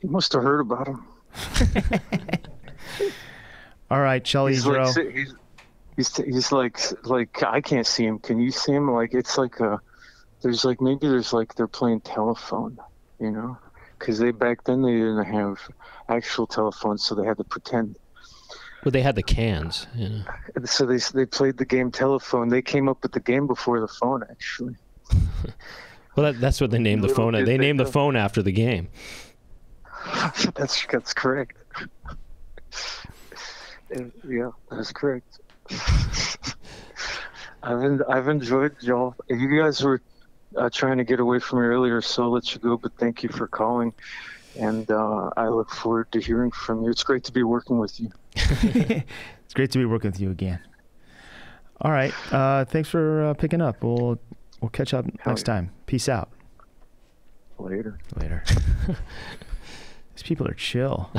You must have heard about him. All right, Shelly He's like, he's, he's, he's like, like I can't see him. Can you see him? Like it's like a, there's like maybe there's like they're playing telephone, you know, because they back then they didn't have actual telephones, so they had to pretend. well, they had the cans. You know. So they they played the game telephone. They came up with the game before the phone, actually. Well, that, that's what they named the Little phone. They they named the phone after the game. that's that's correct. Yeah, that's correct. I've en- I've enjoyed y'all. You guys were uh, trying to get away from me earlier, so I'll let you go. But thank you for calling, and uh, I look forward to hearing from you. It's great to be working with you. it's great to be working with you again. All right, uh, thanks for uh, picking up. We'll we'll catch up Hell next yeah. time. Peace out. Later. Later. These people are chill.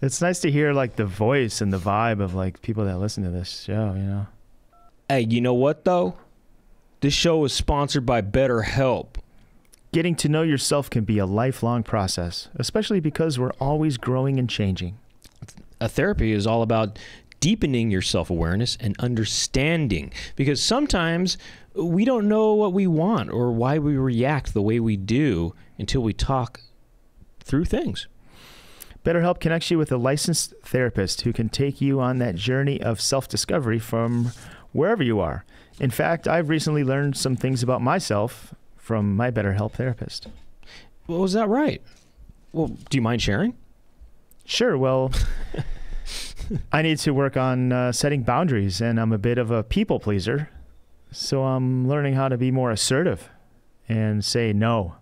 it's nice to hear like the voice and the vibe of like people that listen to this show, you know. Hey, you know what though? This show is sponsored by BetterHelp. Getting to know yourself can be a lifelong process, especially because we're always growing and changing. A therapy is all about deepening your self awareness and understanding because sometimes we don't know what we want or why we react the way we do until we talk through things. BetterHelp connects you with a licensed therapist who can take you on that journey of self discovery from wherever you are. In fact, I've recently learned some things about myself from my BetterHelp therapist. Well, was that right? Well, do you mind sharing? Sure, well, I need to work on uh, setting boundaries, and I'm a bit of a people pleaser. So I'm learning how to be more assertive and say no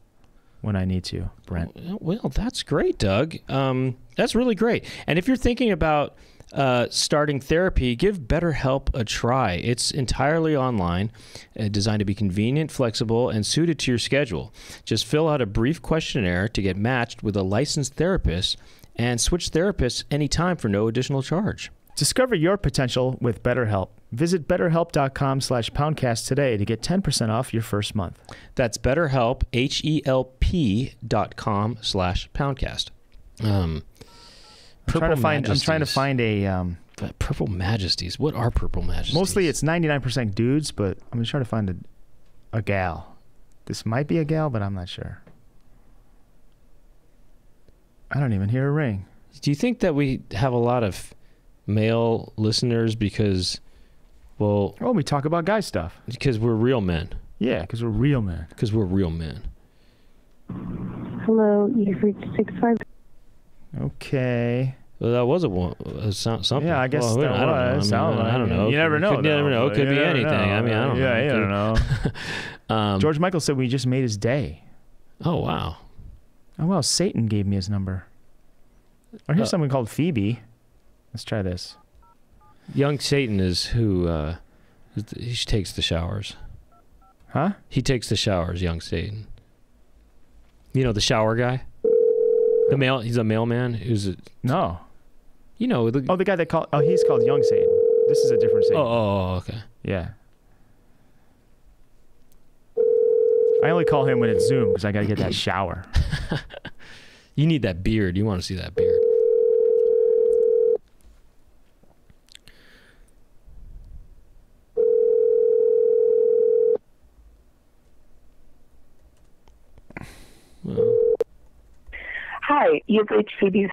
when I need to, Brent. Well, that's great, Doug. Um, that's really great. And if you're thinking about uh, starting therapy, give BetterHelp a try. It's entirely online, uh, designed to be convenient, flexible, and suited to your schedule. Just fill out a brief questionnaire to get matched with a licensed therapist and switch therapists anytime for no additional charge. Discover your potential with BetterHelp. Visit betterhelp.com slash poundcast today to get 10% off your first month. That's BetterHelp, H-E-L-P dot com slash poundcast. Um, I'm trying to Purple find. I'm trying to find a. Um, But Purple Majesties. What are Purple Majesties? mostly it's 99% dudes, but I'm just trying to find a, a gal. This might be a gal, but I'm not sure. I don't even hear a ring. Do you think that we have a lot of male listeners because, well, Oh, we talk about guy stuff. because we're real men? Yeah, because we're real men. Because we're real men. Hello, you've reached six five. Okay. Well, that was a, one, a something. Yeah, I guess well, that I don't know. was. I, mean, Sound I don't know. You never know. You never though, know. It could be anything. know. I mean, I don't yeah, know. you Could- don't know. Um, George Michael said we just made his day. Oh wow. Oh well, Satan gave me his number. Or here's Uh, someone called Phoebe. Let's try this. Young Satan is who uh, he takes the showers. Huh? He takes the showers. Young Satan. You know the shower guy. The mail. He's a mailman. Who's a, No. you know the. Oh, the guy that called. Oh, he's called Young Satan. This is a different oh, Satan. oh, okay. Yeah. I only call him when it's Zoom because I got to get that shower. You need that beard. You want to see that beard. Well, Hi, you've reached Phoebe's.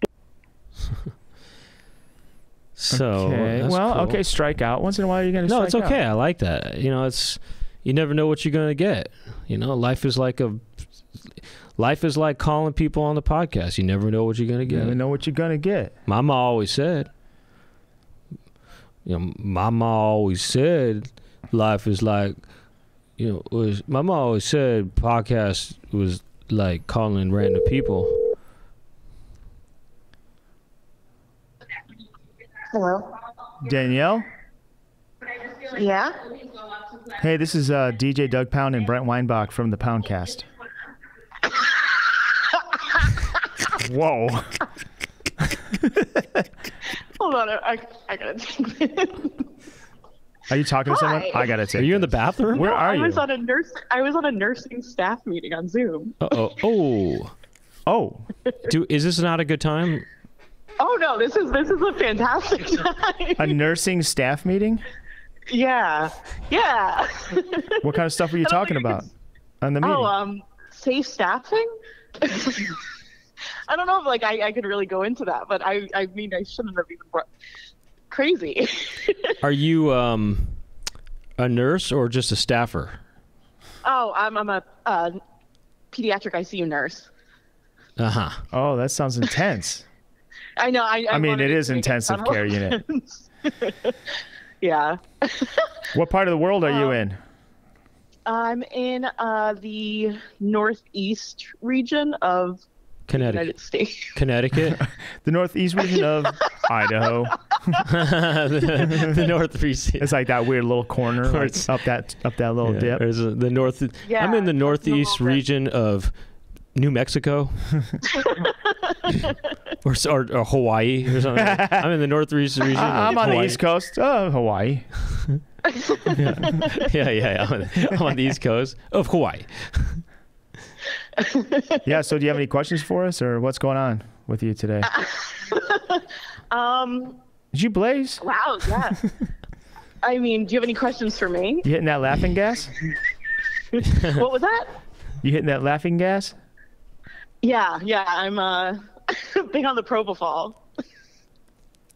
so okay. Well, cool. okay, strike out. Once in a while, you're gonna. No, strike it's out. okay. I like that. You know, it's you never know what you're gonna get. You know, life is like a life is like calling people on the podcast. You never know what you're gonna You get. never know what you're gonna get. Mama always said, you know, Mama always said, life is like, you know, was Mama always said podcast was like calling random people. Hello. Danielle. Yeah. Hey, this is uh, DJ Doug Pound and Brent Weinbach from the Poundcast. Whoa. Hold on. I, I gotta take this. Are you talking to someone? Hi. I gotta take. Are you in the this. bathroom? Where are I you? was on a nurse. I was on a nursing staff meeting on Zoom. Uh oh. Oh. Oh, Do is this not a good time? Oh no, this is this is a fantastic time. a nursing staff meeting? yeah, yeah. What kind of stuff were you talking think about on the meeting? oh, um, safe staffing. I don't know if like I, I could really go into that, but I I mean I shouldn't have even brought crazy. Are you um a nurse or just a staffer? oh, I'm I'm a uh, pediatric ICU nurse. Uh huh. oh, that sounds intense. I know. I, I, I mean, wanted it to is make intensive care unit. yeah. What part of the world are you Um, in? I'm in uh, the northeast region of Connecticut. United States. Connecticut. The northeast region of Idaho. the, the northeast. It's like that weird little corner, like It's- up that up that little Yeah, dip. there's a- the north. I'm in the northeast region of New Mexico, or, or, or Hawaii or something. I'm in the northeast region. I- of I'm on the east coast of Hawaii. Yeah, yeah, yeah. I'm on, I'm on the east coast of Hawaii. Yeah. So, do you have any questions for us, or what's going on with you today? Um. Did you blaze? Wow. Yeah. I mean, do you have any questions for me? You hitting that laughing gas? what was that? You hitting that laughing gas? Yeah. Yeah. I'm. Uh. big on the propofol.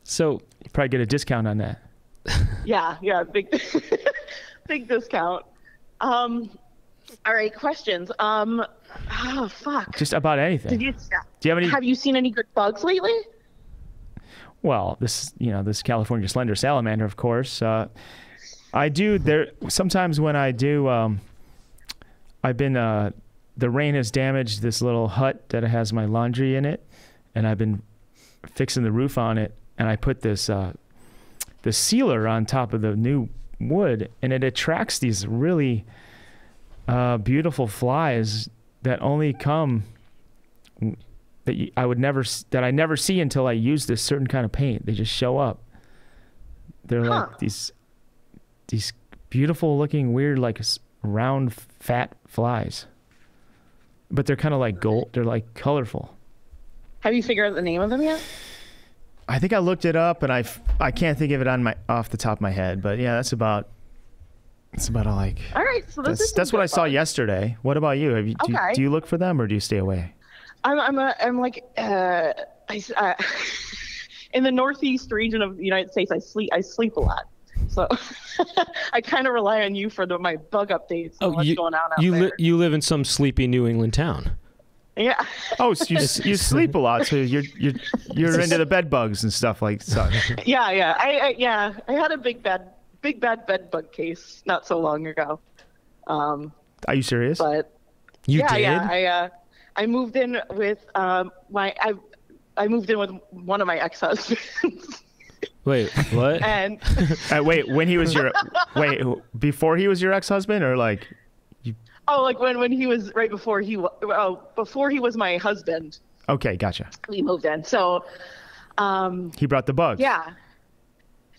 So You probably get a discount on that. Yeah, yeah, big, big discount. Um, all right, questions. Um, oh fuck. Just about anything. Did you Do you have any? have you seen any good bugs lately? well, this you know this California slender salamander, of course. Uh, I do there sometimes when I do. Um, I've been uh, the rain has damaged this little hut that has my laundry in it, and I've been fixing the roof on it, and I put this uh, the sealer on top of the new wood, and it attracts these really uh, beautiful flies that only come that you, I would never that I never see until I use this certain kind of paint. They just show up. They're Huh. like these these beautiful looking weird like round fat flies. But they're kind of like gold. They're like colorful. Have you figured out the name of them yet? I think I looked it up and I I can't think of it on my off the top of my head, but yeah, that's about that's about all like All right, so this that's is that's what I saw yesterday. What about you? Have you do, you Okay. do you look for them or do you stay away? I'm I'm a, I'm like uh, I s- uh, in the northeast region of the United States. I sleep I sleep a lot, so I kind of rely on you for the, my bug updates. and oh, what's you going on out you there? li- you live in some sleepy New England town. yeah. Oh, so you s- you sleep a lot, so you're you're you're into the bed bugs and stuff like such. Yeah, yeah, I, I yeah, I had a big bad, big bad bed bug case not so long ago. Um, Are you serious? but You yeah, did? yeah, I uh, I moved in with um my I I moved in with one of my ex-husbands, Wait, what? and Uh, wait, when he was your wait before he was your ex-husband or like oh, like when when he was right before he wa- oh before he was my husband, okay, gotcha. we moved in. So, um, He brought the bugs. yeah.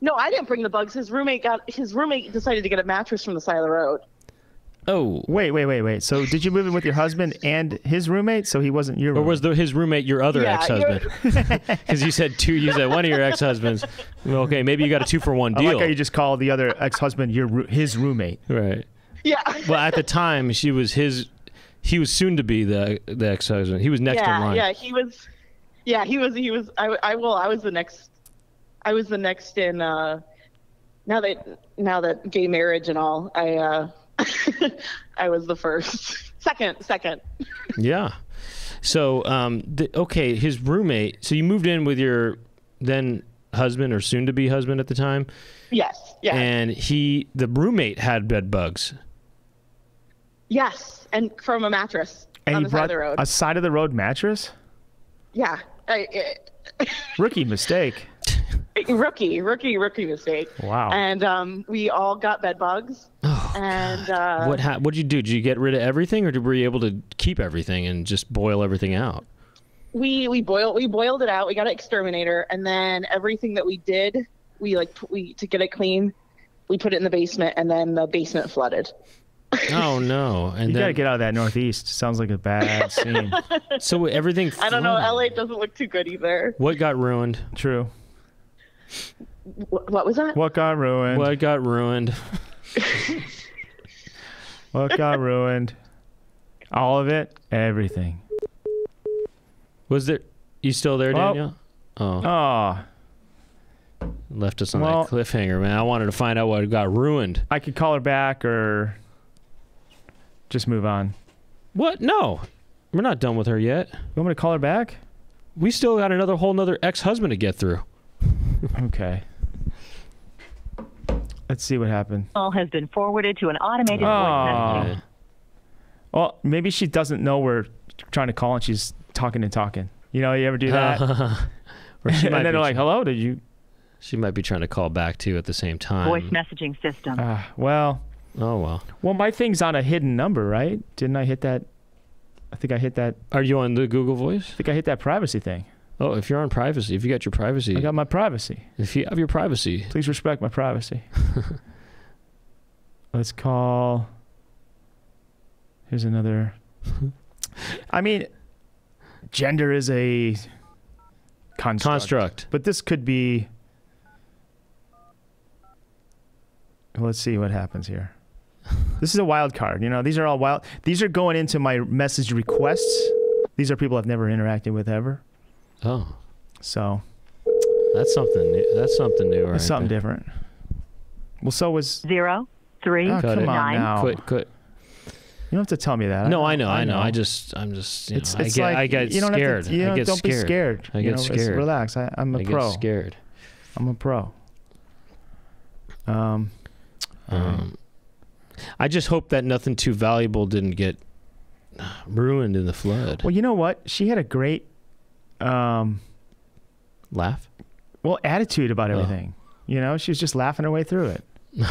No, I didn't bring the bugs. His roommate got his roommate decided to get a mattress from the side of the road. Oh, Wait, wait, wait, wait. So did you move in with your husband and his roommate? So he wasn't your or was the, his roommate your other Yeah, ex-husband? Because you said two. You said one of your ex-husbands. Okay, maybe you got a two for one I deal. like how you just called the other ex-husband your roo- his roommate. right. Yeah. Well, at the time, she was his. He was soon to be the the ex-husband. He was next yeah, in line. Yeah, he was. Yeah, he was. He was. I. I will. I was the next. I was the next in. uh Now that now that gay marriage and all, I. uh I was the first. Second. Second. Yeah. So, um, th- okay, his roommate. So you moved in with your then husband or soon to be husband at the time, Yes. Yeah. and he the roommate had bed bugs. yes, and from a mattress And on he the side brought of the road. a side of the road mattress. yeah. I, I, Rookie mistake. rookie, rookie, rookie mistake. Wow. And um, we all got bed bugs. Oh, and uh, what ha- what did you do? Did you get rid of everything, or were you able to keep everything and just boil everything out? we we boiled we boiled it out. We got an exterminator, and then everything that we did, we like p- we to get it clean, we put it in the basement, and then the basement flooded. Oh no! And you then gotta get out of that northeast. Sounds like a bad scene. so everything. I don't know. LA doesn't look too good either. What got ruined? True. Wh- What was that? What got ruined? What got ruined? What got ruined? All of it. Everything. Was there? You still there. Daniel? Oh, Oh, left us on well- that cliffhanger, man. I wanted to find out what got ruined. I could call her back or just move on. What? No, we're not done with her yet. You want me to call her back? We still got another whole nother ex-husband to get through. Okay. Let's see what happened. All has been forwarded to an automated voice Oh. Well, maybe she doesn't know we're trying to call and she's talking and talking. You know, you ever do that? or she and might then they're like, "Hello, did you?" she might be trying to call back too at the same time. Voice messaging system. Uh, well, Oh well. well, my thing's on a hidden number, right? Didn't I hit that? I think I hit that. Are you on the Google Voice? I think I hit that privacy thing. Oh, if you're on privacy, if you got your privacy, I got my privacy. if you have your privacy, Please respect my privacy. Let's call. Here's another. I mean, gender is a construct, construct. but this could be. Let's see what happens here. This is a wild card. You know, these are all wild. These are going into my message requests. These are people I've never interacted with ever. Oh, So that's something. New. That's something new. Right it's something there. different. Well, so was. Zero, three, Oh, Cut come it. on nine. now. Quit. Quit. You don't have to tell me that. No, I know, I know. I just, I'm just, you It's, know, it's I get, like I get you don't scared. Have to, you I know, get don't scared. be scared. I you get know, scared. Relax. I, I'm a I pro. I get scared. I'm a pro. Um, Um, I just hope that nothing too valuable didn't get ruined in the flood. well, you know what? She had a great, um, Laugh. well, attitude about Oh. everything. You know, she was just laughing her way through it.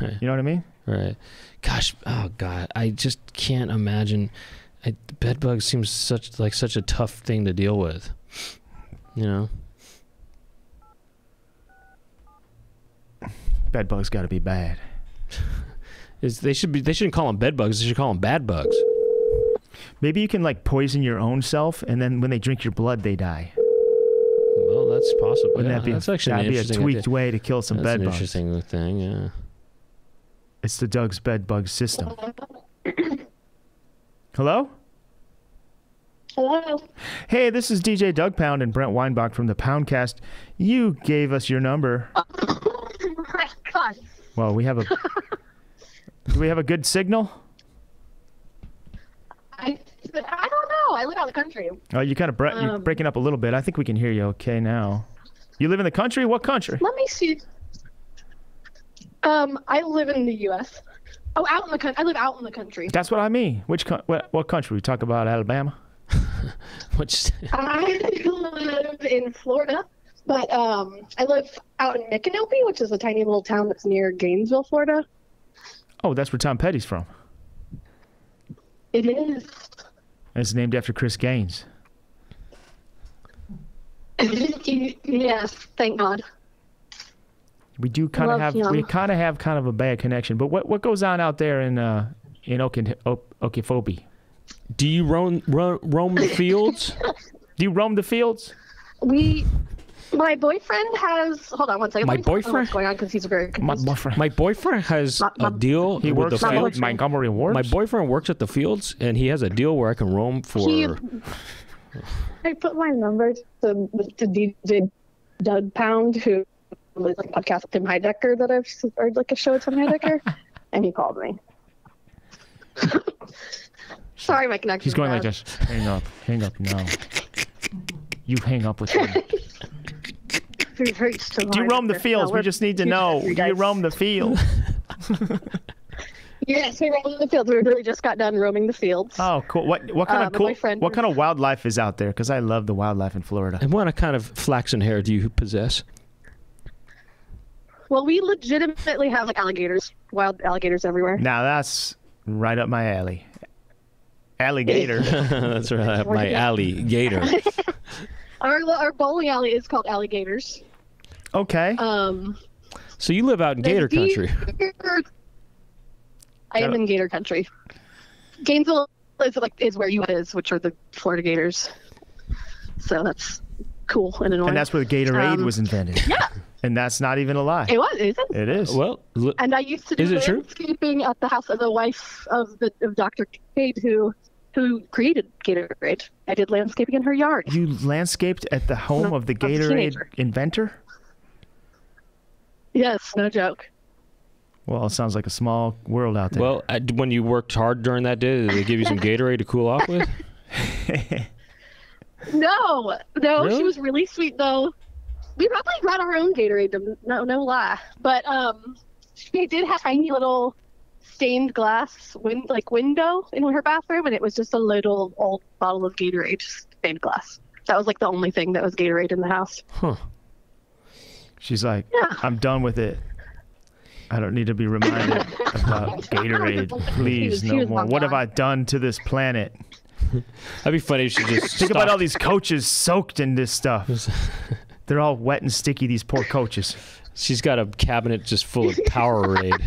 Right. You know what I mean? Right. Gosh. Oh God. I just can't imagine. I, bed bugs seems such like such a tough thing to deal with. You know. Bed bugs got to be bad. Is they should be they shouldn't call them bed bugs. They should call them bad bugs. Maybe you can like poison your own self, and then when they drink your blood, they die. Well, that's possible. Wouldn't yeah, that be? that's actually that'd be a tweaked idea. way to kill some That's bed an bugs. interesting thing. Yeah. It's the Doug's bed bug system. Hello? Hello. Hey, this is DJ Doug Pound and Brent Weinbach from the Poundcast. You gave us your number. Oh my God. Well, we have a. do we have a good signal? I, I don't know. I live out in the country. Oh, you kind of bre- you're Um, breaking up a little bit. I think we can hear you okay now. You live in the country? What country? Let me see. Um, I live in the U.S. Oh, out in the country. I live out in the country. That's what I mean. Which co- what, what country? We talk about Alabama. Which I live in Florida, but um, I live out in Micanopy, which is a tiny little town that's near Gainesville, Florida. Oh, that's where Tom Petty's from. It is. And it's named after Chris Gaines. yes, thank God. We do kind of Love have we kind of have kind of a bad connection. But what what goes on out there in uh in Okin o- Okeechobee? Do you roam roam, roam the fields? Do you roam the fields? We, my boyfriend has. Hold on one second. My Let me tell you boyfriend? What's going on? Because he's very My boyfriend. My boyfriend has My- a deal He with works the at fields. Montgomery Ward. My boyfriend works at the fields, and he has a deal where I can roam for. He- I put my number to, to DJ Doug Pound, who was like a podcast with Tim Heidecker that I've or like a show with Tim Heidecker, and he called me. Sorry, my connection. He's going like this. Hang up. Hang up now. You hang up with me. Do you roam the fields? We just need to know. Do you roam the field? Yes, we roam the fields. We really just got done roaming the fields. Oh, cool. What what kind Uh, of cool? boyfriend- What kind of wildlife is out there? Because I love the wildlife in Florida. and what kind of flaxen hair do you possess? Well, we legitimately have like alligators, wild alligators everywhere. Now that's right up my alley. Alligator. That's right, up my alley gator. Our our bowling alley is called Alligators. Okay. Um, So you live out in Gator there's Country. I am in Gator Country. Gainesville is like is where you is, which are the Florida Gators. So that's cool and annoying. And that's where Gatorade Um, was invented. Yeah, And that's not even a lie. it was, isn't it? It is. Well, li- And I used to do Is it true? landscaping at the house of the wife of the of Dr. Cade, who who created Gatorade. I did landscaping in her yard. You landscaped at the home No, of the I was a Gatorade inventor? Yes, no joke. Well, it sounds like a small world out there. well, uh, when you worked hard during that day, did they give you some Gatorade to cool off with? No, no, Really? she was really sweet though. We probably brought our own Gatorade. No, no lie. But um, she did have a tiny little stained glass win- like window in her bathroom, and it was just a little old bottle of Gatorade, stained glass. That was like the only thing that was Gatorade in the house. Huh. She's like, Yeah. I'm done with it. I don't need to be reminded about Gatorade. Please, no more. What have. I done to this planet? That'd be funny if she just Think about all these coaches soaked in this stuff. They're all wet and sticky, these poor coaches. She's got a cabinet just full of Powerade.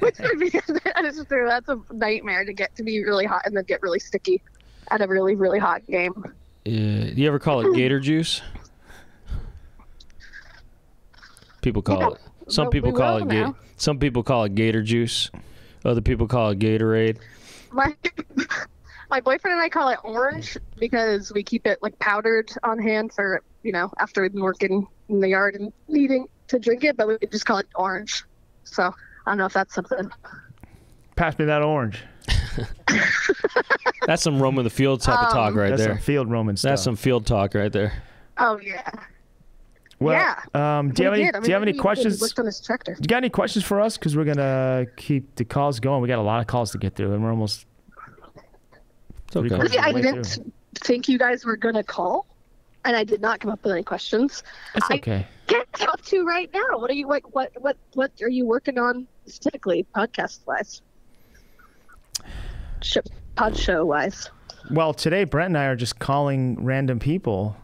Which that is true. That's a nightmare to get to be really hot and then get really sticky at a really really hot game. Do you ever call it Gator juice? People call Yeah, it. Some well, people call it. Ga- some people call it Gator juice. Other people call it Gatorade. My my boyfriend and I call it orange because we keep it like powdered on hand for you know after we've been working in the yard and needing to drink it, but we just call it orange. So I don't know if that's something. Pass me that orange. That's some roam in the field type of talk Um, right That's there. some field Roman stuff. That's some field talk right there. Oh yeah. Well, yeah. um, do you have any? did. I do you have any we- we questions? Worked on his tractor. You got any questions for us? Because we're gonna keep the calls going. We got a lot of calls to get through, and we're almost. three okay. quarters I didn't through. think you guys were gonna call, and I did not come up with any questions. It's I okay. Get up to right now. What are you like? What what what are you working on specifically, podcast wise? Sh- pod show wise. Well, today Brent and I are just calling random people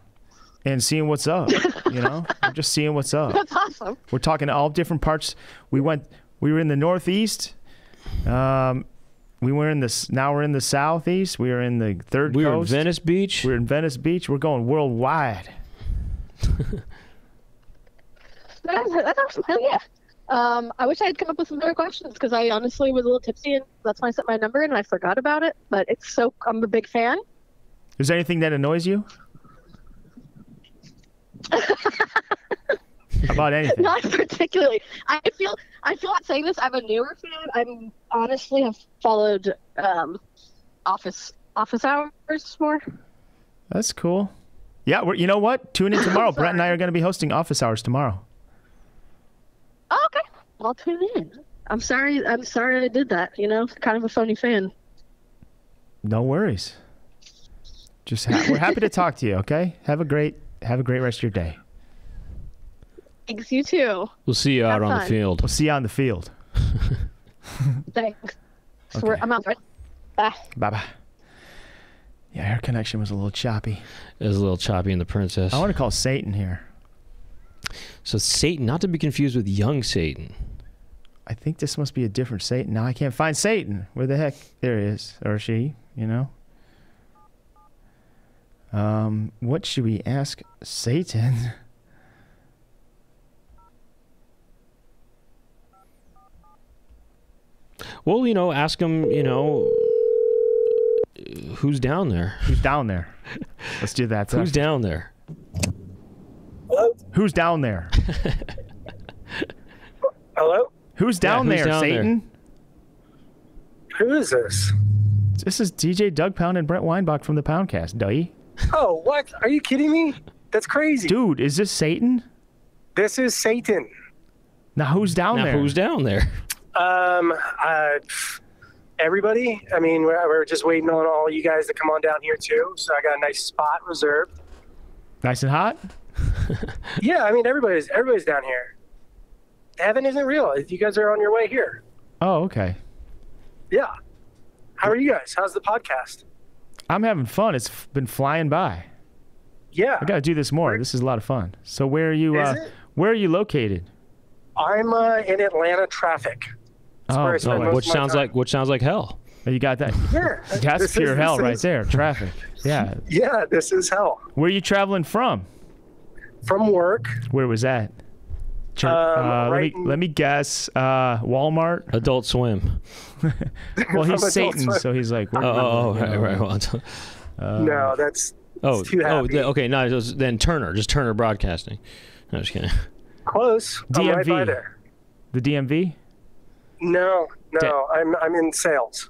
and seeing what's up. you know, I'm just seeing what's up. That's awesome. We're talking to all different parts. We went. We were in the northeast. Um, we were in this. Now we're in the southeast. We are in the third We were in. Venice Beach. We're in Venice Beach. We're going worldwide. That's, that's awesome. Hell yeah. Um, I wish I had come up with some better questions because I honestly was a little tipsy and that's when I set my number and I forgot about it. But it's so I'm a big fan. Is there anything that annoys you? About anything? Not particularly. I feel I feel like saying this. I'm a newer fan. I'm honestly have followed um, office office hours more. That's cool. Yeah, we're, you know what? Tune in tomorrow. Brent and I are going to be hosting office hours tomorrow. Oh, okay. I'll tune in. I'm sorry. I'm sorry I did that. You know, kind of a phony fan. No worries. Just ha- we're happy to talk to you. Okay. Have a great have a great rest of your day. Thanks. You too. We'll see you out Have on the field. We'll see you on the field. Thanks. So we're- I'm out. Bye. Bye bye. Yeah, her connection was a little choppy. It was a little choppy in the princess. I want to call Satan here. So Satan, not to be confused with young Satan. I think this must be a different Satan. Now I can't find Satan. Where the heck? There he is, or she. You know. Um, what should we ask Satan? Well, you know, ask him. You know, who's down there? Who's down there? Let's do that. Who's down there? Hello? Who's down there? Hello? Who's down who's there, down there? Satan? Who is this? This is DJ Doug Pound and Brent Weinbach from the Poundcast. Duh. Oh, what? Are you kidding me? That's crazy. Dude, is this Satan? This is Satan. Now who's down Now there? who's down there? Um, uh, everybody. I mean, we're, we're just waiting on all you guys to come on down here too. So I got a nice spot reserved. Nice and hot. Yeah, I mean, everybody's everybody's down here. Heaven isn't real. If you guys are on your way here. Oh, okay. Yeah. How are you guys? How's the podcast? I'm having fun. It's been flying by. Yeah. I got to do this more. This is a lot of fun. So where are you? Uh. Where are you located? I'm uh, in Atlanta traffic. That's where I spend Oh, most which sounds time. like which sounds like hell. Oh, you got that? Yeah. That's this is- pure hell right is- there. Traffic. Yeah. Yeah, this is hell. Where are you traveling from? From work. Where was that? Chur- Um, uh, let me in- let me guess. Uh, Walmart. Adult Swim. Well, he's Satan, Swim. so he's like. Oh, oh, oh right, right. Well, uh, no, that's oh, too oh, happy. okay. No, it was then Turner, just Turner Broadcasting. No, I'm just kidding. close. I'm right by DMV. there. The DMV. No, no, Da- I'm I'm in sales,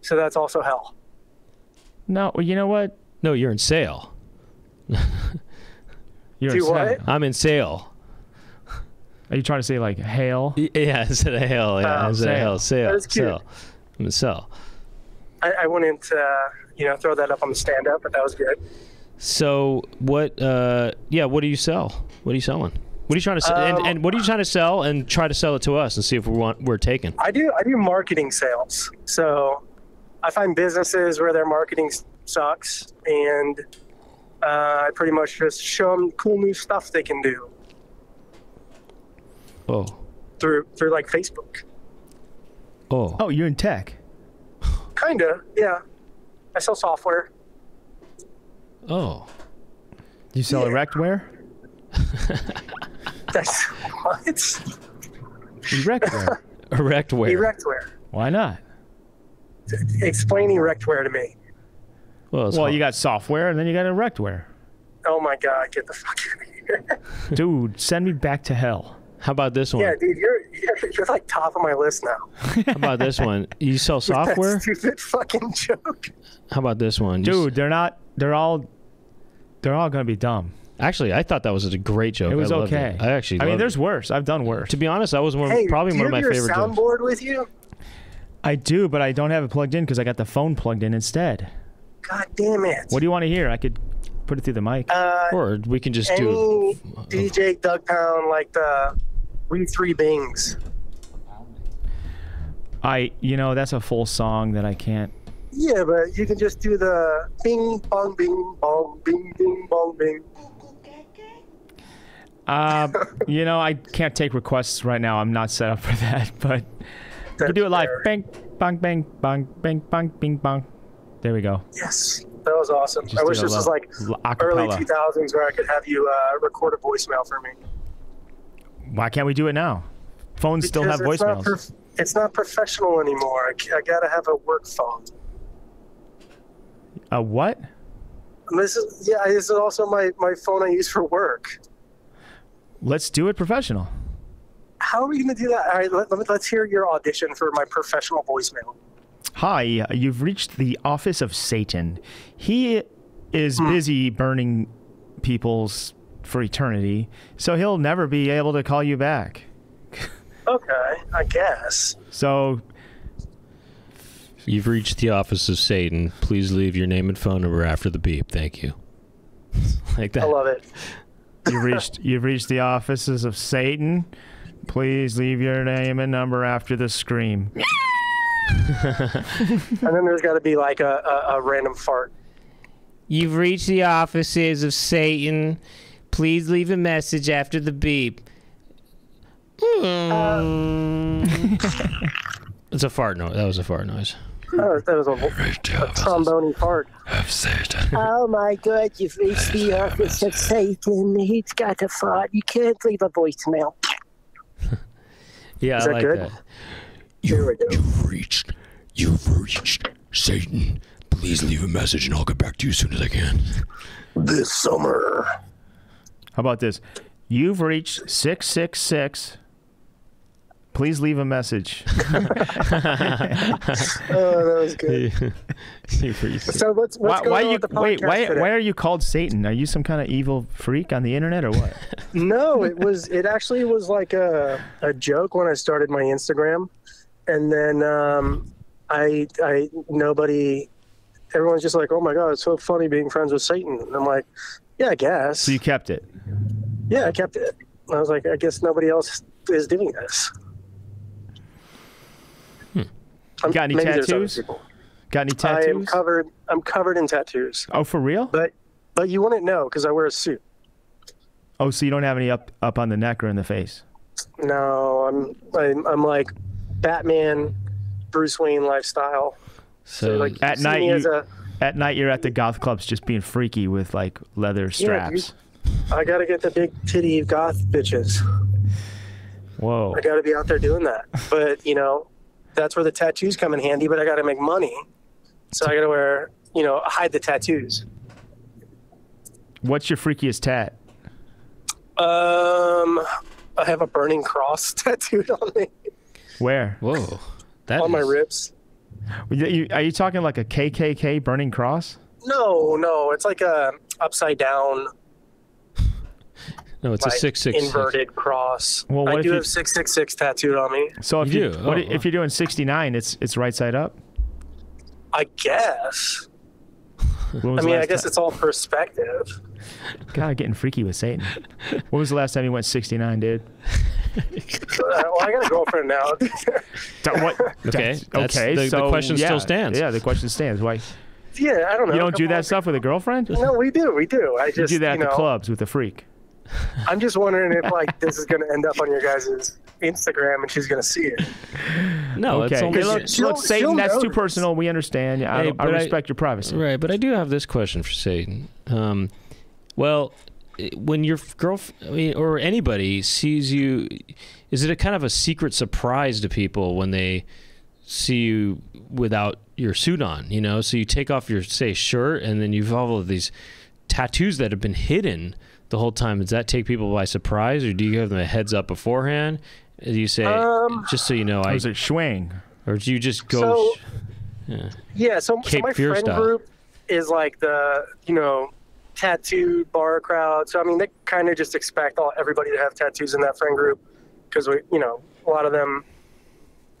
so that's also hell. No, well, you know what? No, you're in sale. You're Do in what? Sal- I'm in sale. Are you trying to say like hail? Yeah, instead of hell. Yeah, instead of sale. hell. Sale. That is cute. Sale. I'm in sale. I, I wouldn't, uh, you know, throw that up on the stand up, but that was good. So what? Uh, yeah. What do you sell? What are you selling? What are you trying to sell? and, Um, and what are you trying to sell? And try to sell it to us and see if we want we're taken. I do I do marketing sales, so I find businesses where their marketing sucks, and uh, I pretty much just show them cool new stuff they can do Oh. through through like Facebook. Oh. Oh, you're in tech. Kinda, yeah. I sell software. Oh. You sell erectware? That's what Erectware. Erect wear. erectware. Why not? Explain erectware to me. Well, well, you got software and then you got erectware. Oh my god, get the fuck out of here. Dude, send me back to hell. How about this one? Yeah, dude, you're, you're you're like top of my list now. How about this one? You sell With that software? stupid fucking joke. How about this one? You Dude, they're not. They're all. They're all gonna be dumb. Actually, I thought that was a great joke. It was I loved okay. I actually. I mean, there's it. worse. I've done worse. To be honest, that was one, Hey, probably do one you of my have your favorite jokes. soundboard with you? I do, but I don't have it plugged in because I got the phone plugged in instead. God damn it. What do you want to hear? I could put it through the mic. Uh, Or we can just any do. DJ Doug Pound like the We Three Bings. I, you know, that's a full song that I can't. Yeah, but you can just do the bing bong bing bong bing bing bong bing. Uh, you know, I can't take requests right now. I'm not set up for that, but we can do it live. Bang, bang, bang, bang, bang, bang, bing, bang. There we go. Yes, that was awesome. Just I wish this was like early 2000s where I could have you uh, record a voicemail for me. Why can't we do it now? Phones still have Because it's not voicemails. prof- it's not professional anymore. I gotta have a work phone. A what? And this is yeah. This is also my my phone I use for work. Let's do it professional. How are we gonna do that? All right, let, let, let's hear your audition for my professional voicemail. Hi, you've reached the office of Satan. He is hmm. busy burning people's for eternity, so he'll never be able to call you back. Okay, I guess. So You've reached the office of Satan. Please leave your name and phone number after the beep. Thank you. like that. I love it. you've reached you've reached the offices of Satan. Please leave your name and number after the scream. and then there's got to be like a, a, a random fart. You've reached the offices of Satan. Please leave a message after the beep. Hmm. it's a fart noise. That was a fart noise. Oh, that was a, a trombone fart. Oh my God, you've reached the office of Satan. He's got a fart. You can't leave a voicemail. Yeah, Is I that like good? that. Here we go. You've reached, you've reached Satan. Please leave a message and I'll get back to you as soon as I can. This summer. How about this? You've reached 666. Please leave a message. Oh, that was good. You've So what's what's why, going why on you with the podcast wait? Why, today? why are you called Satan? Are you some kind of evil freak on the internet or what? No, it was. It actually was like a a joke when I started my Instagram, and then um, I I nobody, everyone's just like, oh my god, it's so funny being friends with Satan. And I'm like, yeah, I guess. so you kept it. Yeah, I kept it. I was like, I guess nobody else is doing this. Um, Got any maybe there's other tattoos? Got any tattoos? I am covered. I'm covered in tattoos. Oh, for real? But but you wouldn't know because I wear a suit. Oh, so you don't have any up up on the neck or in the face? No, I'm I'm, I'm like Batman, Bruce Wayne lifestyle. So, like At night, you, a, at night you're at the goth clubs just being freaky with like leather straps. Yeah, straps. I gotta get the big titty goth bitches. Whoa. I gotta be out there doing that. But you know, that's where the tattoos come in handy. But I gotta make money, so I gotta wear you know hide the tattoos. What's your freakiest tat? Um, I have a burning cross tattooed on me Where? Whoa. That on my ribs. You- you- Are you talking like a KKK burning cross? No, no, it's like a upside down, No, it's like a six six inverted cross. Well, what I do you- have six six six tattooed on me. So if You you, do? what Oh, i- if you're doing 69, it's it's right side up. I guess. I mean, I guess ti- it's all perspective. God, getting freaky with Satan. when was the last time you went 69, dude? Uh, well, I got a girlfriend now. Da- What? Okay, That's- that's- okay. the- the question yeah, still stands. Yeah, the question stands. Why yeah, I don't know. you don't do that stuff with a girlfriend? No, we do. We do. I You just do that at you the clubs with a freak. I'm just wondering if like this is going to end up on your guys' Instagram and she's going to see it. No, it's okay. only Hey, look, She'll- look, Satan, she'll that's too personal. We understand. I, Hey, don't- I but I- respect your privacy. Right, but I do have this question for Satan. Um, well, when your girlfriend I mean, or anybody sees you, is it a kind of a secret surprise to people when they see you without your suit on, you know? So you take off your say shirt and then you've all of these tattoos that have been hidden the whole time. Does that take people by surprise or do you give them a heads up beforehand? Do you say Um, just so you know I was it Schwang? Or do you just go So- sh- yeah. Yeah, so, so Cape my Fear friend style. group is like the you know tattooed bar crowd. So I mean, they kind of just expect all everybody to have tattoos in that friend group because we you know a lot of them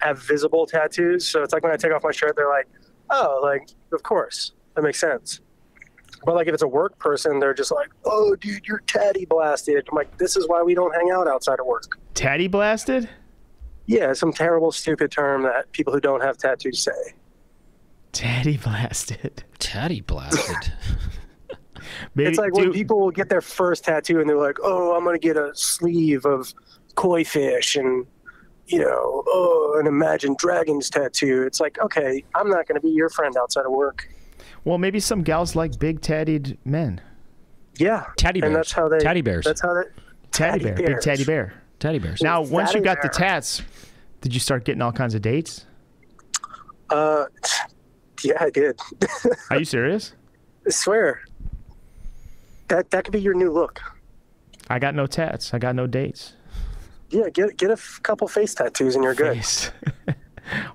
have visible tattoos. So it's like when I take off my shirt, they're like, oh, like of course that makes sense. But like if it's a work person, they're just like, oh, dude, you're tatty blasted. I'm like, this is why we don't hang out outside of work. Tatty blasted? Yeah, some terrible, stupid term that people who don't have tattoos say. Tatty blasted. Tatty blasted. it's like when people will get their first tattoo and they're like, "Oh, I'm gonna get a sleeve of koi fish and you know, oh, an Imagine Dragons tattoo." It's like, okay, I'm not gonna be your friend outside of work. Well, maybe some gals like big tattied men. Yeah, Teddy and bears. that's how they. Teddy bears. That's how they. Teddy, bear, big teddy bear. Teddy bears. Now, once you Teddy got the tats, did you start getting all kinds of dates? Uh, yeah, I did. Are you serious? I swear. That that could be your new look. I got no tats. I got no dates. Yeah, get get a f- couple face tattoos and you're good.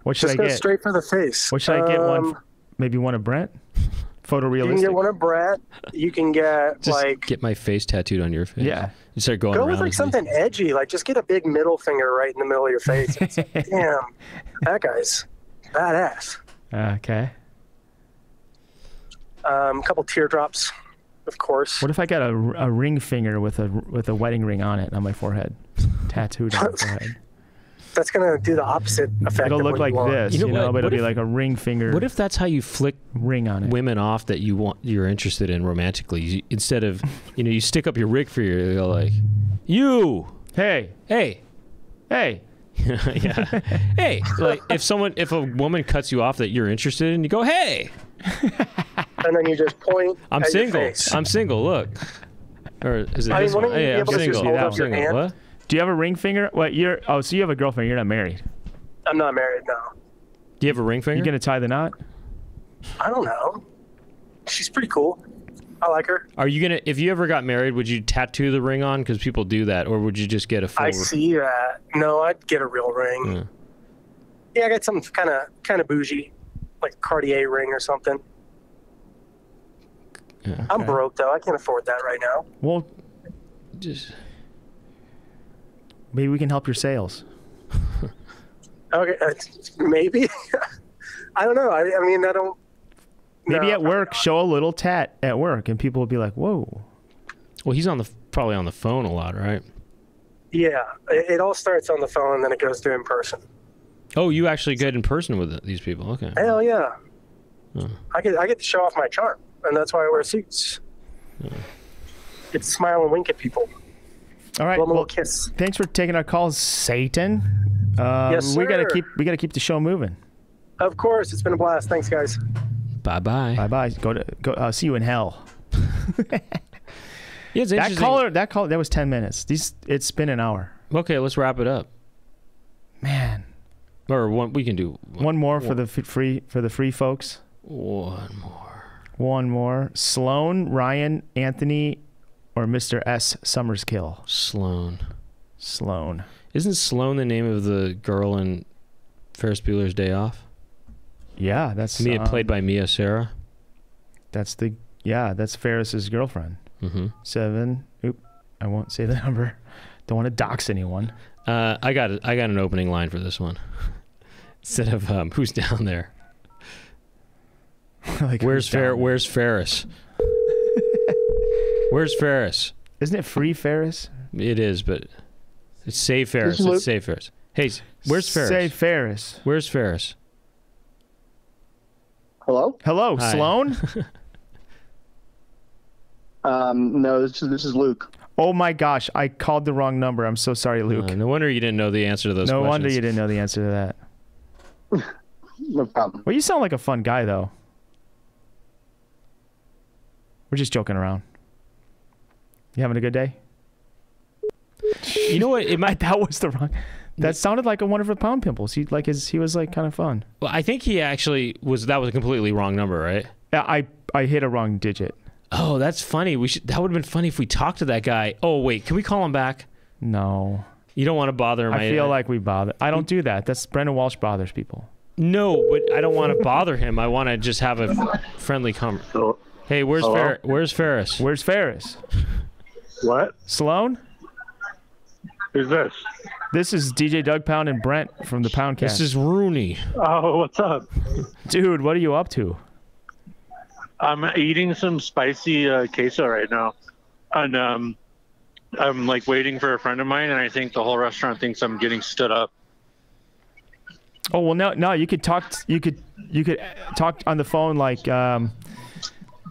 What should Just I go get? straight for the face. What should I get? One, Um, maybe one of Brent. You can Photorealistic. get one of Brett. You can get Just like get my face tattooed on your face. Yeah. You start going Go with like with me. something edgy, like just get a big middle finger right in the middle of your face. Like, Damn, that guy's badass. Okay. Um, a couple teardrops, of course. What if I got a, a ring finger with a with a wedding ring on it on my forehead, tattooed on my forehead? That's gonna do the opposite effect. It'll of look what like you this, you know, what? but it'll What be like a ring finger. What if that's how you flick ring on it? women off that you want you're interested in romantically? You, instead of you know you stick up your rig for you, you go like, you, hey, hey, hey, yeah, hey. Like if someone if a woman cuts you off that you're interested in, you go, hey, and then you just point. I'm at your single. face. I'm single. Look. Or is it I this mean, one? You hey, be I'm able to just single. hold I'm single. hand? What? Do you have a ring finger? What you're? Oh, so you have a girlfriend? You're not married. I'm not married now. Do you have a ring finger? You gonna tie the knot? I don't know. She's pretty cool. I like her. Are you gonna? If you ever got married, would you tattoo the ring on? Because people do that, or would you just get a full? I see that. No, I'd get a real ring. Yeah. Yeah, I got some kind of kind of bougie, like Cartier ring or something. Yeah. I'm broke though. I can't afford that right now. Well, just maybe we can help your sales. Okay, uh, maybe. I don't know. I, I mean, I don't. Maybe No, at work, show a little tat at work, and people will be like, "Whoa." Well, he's on the probably on the phone a lot, right? Yeah, it, it all starts on the phone and then it goes to in person. Oh, you actually get in person with these people? Okay. Hell yeah. Oh. I get I get to show off my charm, and that's why I wear suits. Get to smile and wink at people. All right. Blow 'em a Well, little kiss. thanks for taking our calls, Satan. Um, Yes, We gotta keep we gotta keep the show moving. Of course, it's been a blast. Thanks, guys. Bye bye. Bye bye. Go to go. Uh, see you in hell. Yeah, it's that interesting. caller. That call. That was ten minutes. These. It's been an hour. Okay, let's wrap it up. Man. Or one. We can do One more for the f- free for the free folks. one more. One more. Sloane, Ryan, Anthony, or Mr. S. Summerskill. Sloane. Sloane. Isn't Sloane the name of the girl in Ferris Bueller's Day Off? Yeah, that's Mia um, played by Mia Sara. That's the yeah. That's Ferris's girlfriend. Mm-hmm. Seven. Oop. I won't say the number. Don't want to dox anyone. Uh, I got I got an opening line for this one. Instead of um, who's down there? like where's who's Fer- Where's Ferris? where's Ferris? Isn't it free Ferris? It is, but it's Save Ferris. It's Save Ferris. Hey, where's Ferris? Say Ferris. Where's Ferris? Hello? Hello, Hi. Sloane. Um, no, this is this is Luke. oh my gosh, I called the wrong number. I'm so sorry, Luke. Uh, no wonder you didn't know the answer to those no questions. wonder you didn't know the answer to that. No problem. Well, you sound like a fun guy, though. We're just joking around. You having a good day? You know what? It might. that was the wrong. That sounded like a wonderful pound pimples. He like his he was like kind of fun. Well, I think he actually was. That was a completely wrong number, right? Yeah, I I hit a wrong digit. Oh, that's funny. We should. That would have been funny if we talked to that guy. Oh wait, can we call him back? No. You don't want to bother him. I feel like we bother. I don't do that. That's Brendan Walsh bothers people. No, but I don't want to bother him. I want to just have a friendly com. Hey, where's Hello? Fer- Where's Ferris? Where's Ferris? What? Sloane? Who's this? This is DJ Doug Pound and Brent from the Poundcast. This is Rooney. Oh, what's up? Dude, what are you up to? I'm eating some spicy uh, queso right now, and um, I'm like waiting for a friend of mine, and I think the whole restaurant thinks I'm getting stood up. Oh well, no, no. You could talk. You could you could uh, talk on the phone like um,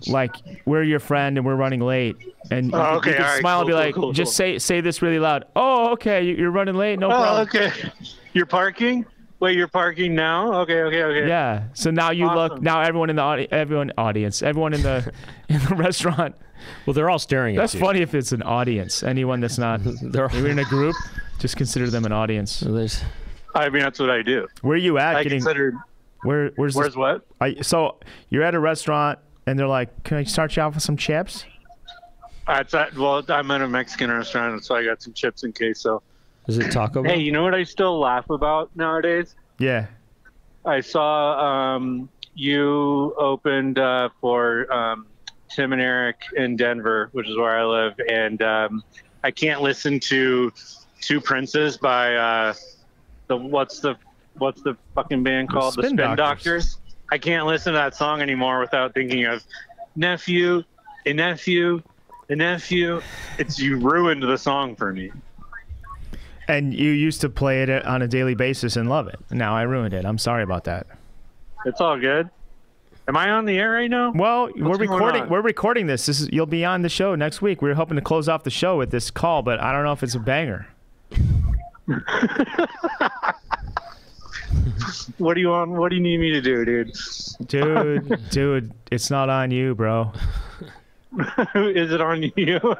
like we're your friend and we're running late, and oh, you, Oh, okay, you could all right, smile and be cool, cool, like, cool, just cool. say say this really loud. Oh, okay, you- you're running late. No oh, problem. okay. You're parking? Wait, you're parking now? Okay, okay, okay. Yeah. So now you look. Now everyone in the audi- everyone audience, everyone in the in the restaurant. Well, they're all staring at That's you. funny if it's an audience. Anyone that's not. they're you're in a group. Just consider them an audience. there's. I mean, that's what I do. Where are you at? I getting, considered. Where where's Where's this- what? I, so you're at a restaurant and they're like, "Can I start you off with some chips?" It's at, well, I'm at a Mexican restaurant, so I got some chips and queso. Is it Taco Hey, you know what I still laugh about nowadays? Yeah. I saw um, you opened uh, for um, Tim and Eric in Denver, which is where I live, and um, I can't listen to Two Princes by uh, the what's the what's the fucking band called? The Spin Spin, Doctors. Doctors. I can't listen to that song anymore without thinking of nephew, a nephew, a nephew. It's you ruined the song for me. And you used to play it on a daily basis and love it. Now I ruined it. I'm sorry about that. It's all good. Am I on the air right now? Well, we're recording. We're recording this. This is you'll be on the show next week. We were hoping to close off the show with this call, but I don't know if it's a banger. What do you want? What do you need me to do, dude? Dude, dude, it's not on you, bro. Is it on you?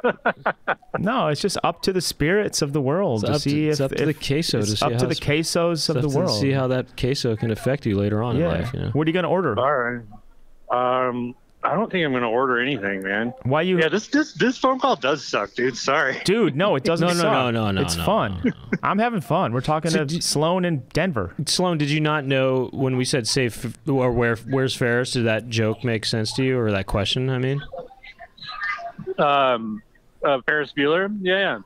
No, it's just up to the spirits of the world It's to up to- see it's if, up to the if- queso to it's see up how to the quesos of Stuff the to world. See how that queso can affect you later on in life. You know. What are you gonna order? All right. Um, I don't think I'm gonna order anything, man. Why you? Yeah, this this this phone call does suck, dude. Sorry. Dude, no, it doesn't. No, no, suck. no, no, no, It's no, fun. I'm having fun. We're talking So to do- Sloane in Denver. Sloane, did you not know when we said safe or where where's Ferris? Did that joke make sense to you, or that question? I mean, Um, uh, Ferris Bueller. Yeah, yeah.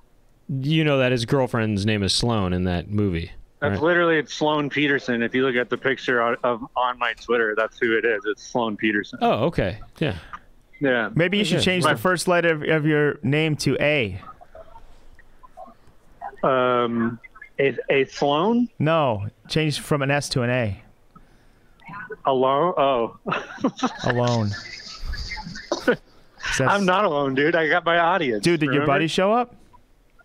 you know that his girlfriend's name is Sloane in that movie. That's right? literally it's Sloane Peterson. If you look at the picture on, of on my Twitter, that's who it is. It's Sloane Peterson. Oh, okay, yeah. Yeah. Maybe you should Okay. change My- the first letter of, of your name to A. Um, a a Sloane No, change from an S to an A. alone. Oh, Alone. I'm not alone, dude. I got my audience. Dude, did your buddy show up?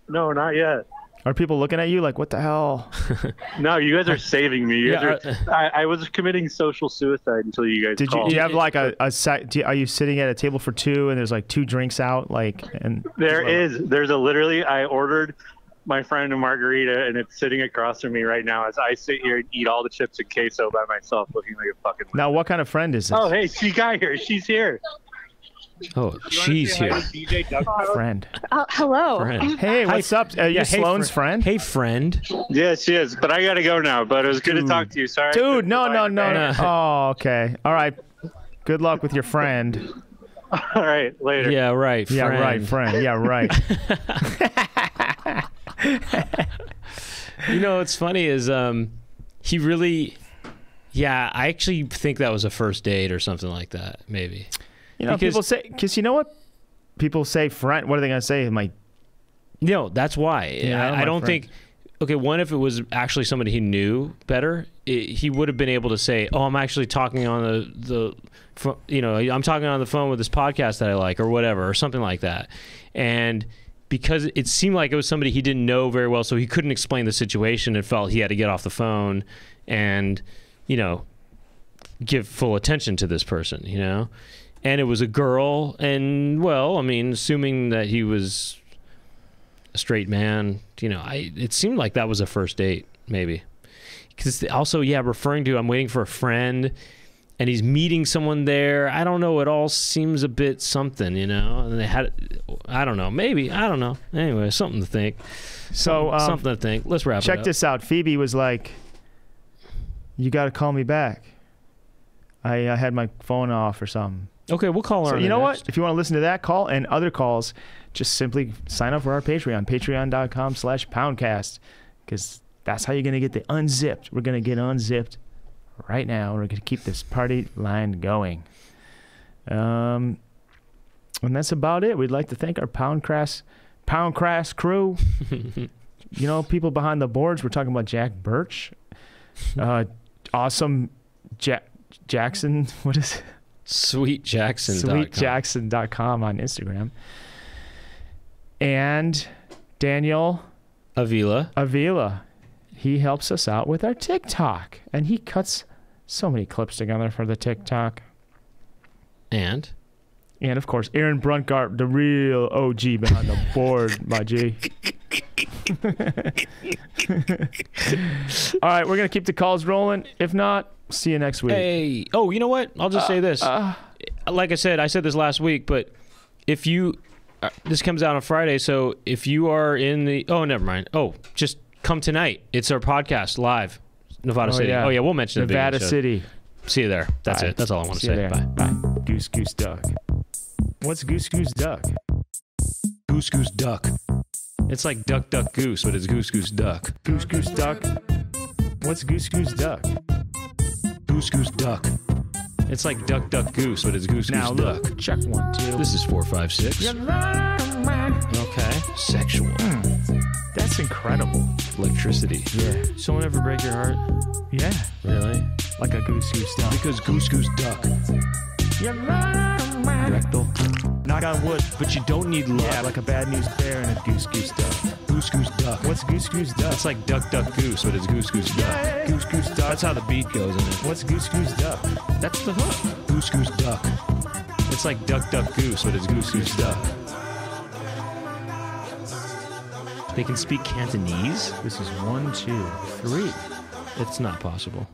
No, not yet. Are people looking at you like, what the hell? No, you guys are saving me. You guys Yeah, are, I, I was committing social suicide until you guys Did you, called. do you have like a, a sec, you, are you sitting at a table for two and there's like two drinks out? Like, and There is. There's a literally. I ordered my friend a margarita, and it's sitting across from me right now as I sit here and eat all the chips and queso by myself, looking like a fucking. now what kind of friend is oh, this? Oh, hey, she got here. She's here. Oh, she's here. DJ Doug. friend. Uh, hello. Friend. Hey, what's up? Are you Yeah, hey, Sloane's fri- friend? Hey, friend. Yeah, she is. But I gotta go now. But it was good to talk to you. Sorry. Dude, no, no, no, No. no. Oh, okay. All right. Good luck with your friend. All right. Later. Yeah, right. Yeah, friend. right, friend. Yeah, right. You know what's funny is um, he really, yeah. I actually think that was a first date or something like that. Maybe. You know, Because- people say, because you know what? People say friend. What are they going to say? My No, that's why. Yeah, I, I don't friend. think. Okay, one if it was actually somebody he knew better, it, he would have been able to say, "Oh, I'm actually talking on the the, you know, I'm talking on the phone with this podcast that I like, or whatever, or something like that." And because it seemed like it was somebody he didn't know very well, so he couldn't explain the situation and felt he had to get off the phone and, you know, give full attention to this person, you know? And it was a girl, and well, I mean, assuming that he was a straight man. You know, I it seemed like that was a first date, maybe. Because also, yeah, referring to I'm waiting for a friend, and he's meeting someone there. I don't know. It all seems a bit something, you know. And they had, I don't know, maybe I don't know. Anyway, something to think. So um, something to think. Let's wrap it Check this out. Phoebe was like, "You got to call me back." I, I had my phone off or something. Okay, we'll call her. So you know next. what? If you want to listen to that call and other calls, just simply sign up for our Patreon, patreon.com slash poundcast, because that's how you're going to get the unzipped. We're going to get unzipped right now. We're going to keep this party line going. Um, and that's about it. We'd like to thank our Poundcast, Poundcast crew. you know, people behind the boards. We're talking about Jack Birch, uh, awesome Jack Jackson. What is it? SweetJackson.com. SweetJackson.com on Instagram. And Daniel Avila. Avila. He helps us out with our TikTok. And he cuts so many clips together for the TikTok. And? And of course, Aaron Bruntgart, the real OG behind the board, my G. All right, we're going to keep the calls rolling. If not, see you next week. Hey, oh, you know what? I'll just say this. uh. like I said, I said this last week, but if you, uh, this comes out on Friday, so if you are in the, oh, never mind. Oh, just come tonight. It's our podcast live, Nevada Oh, City. yeah. Oh yeah, we'll mention Nevada beginning. City. See you there. That's Bye. it. That's all I want to say. there. Bye. Bye. Goose Goose Duck. What's Goose Goose Duck? Goose Goose Duck. It's like Duck Duck Goose, but it's Goose Goose Duck. Goose Goose Duck. What's Goose Goose Duck? Goose Goose Duck. It's like Duck Duck Goose, but it's Goose goose duck. Now Goose look, Duck. check one, two. This is four five six. Okay. Sexual. Hmm. That's incredible. Electricity. Yeah. Someone ever break your heart? Yeah. Really? Like a Goose Goose Duck. Because Goose Goose Duck. Rectal. Knock on wood. But you don't need love. Yeah, like a bad news bear and a Goose Goose Duck. Goose Goose Duck. What's Goose Goose Duck? It's like Duck Duck Goose, but it's Goose Goose Duck. Goose Goose Duck. That's how the beat goes in it. What's Goose Goose Duck? That's the hook. Goose Goose Duck. It's like Duck Duck Goose, but it's Goose Goose Duck. They can speak Cantonese? This is one, two, three. It's not possible.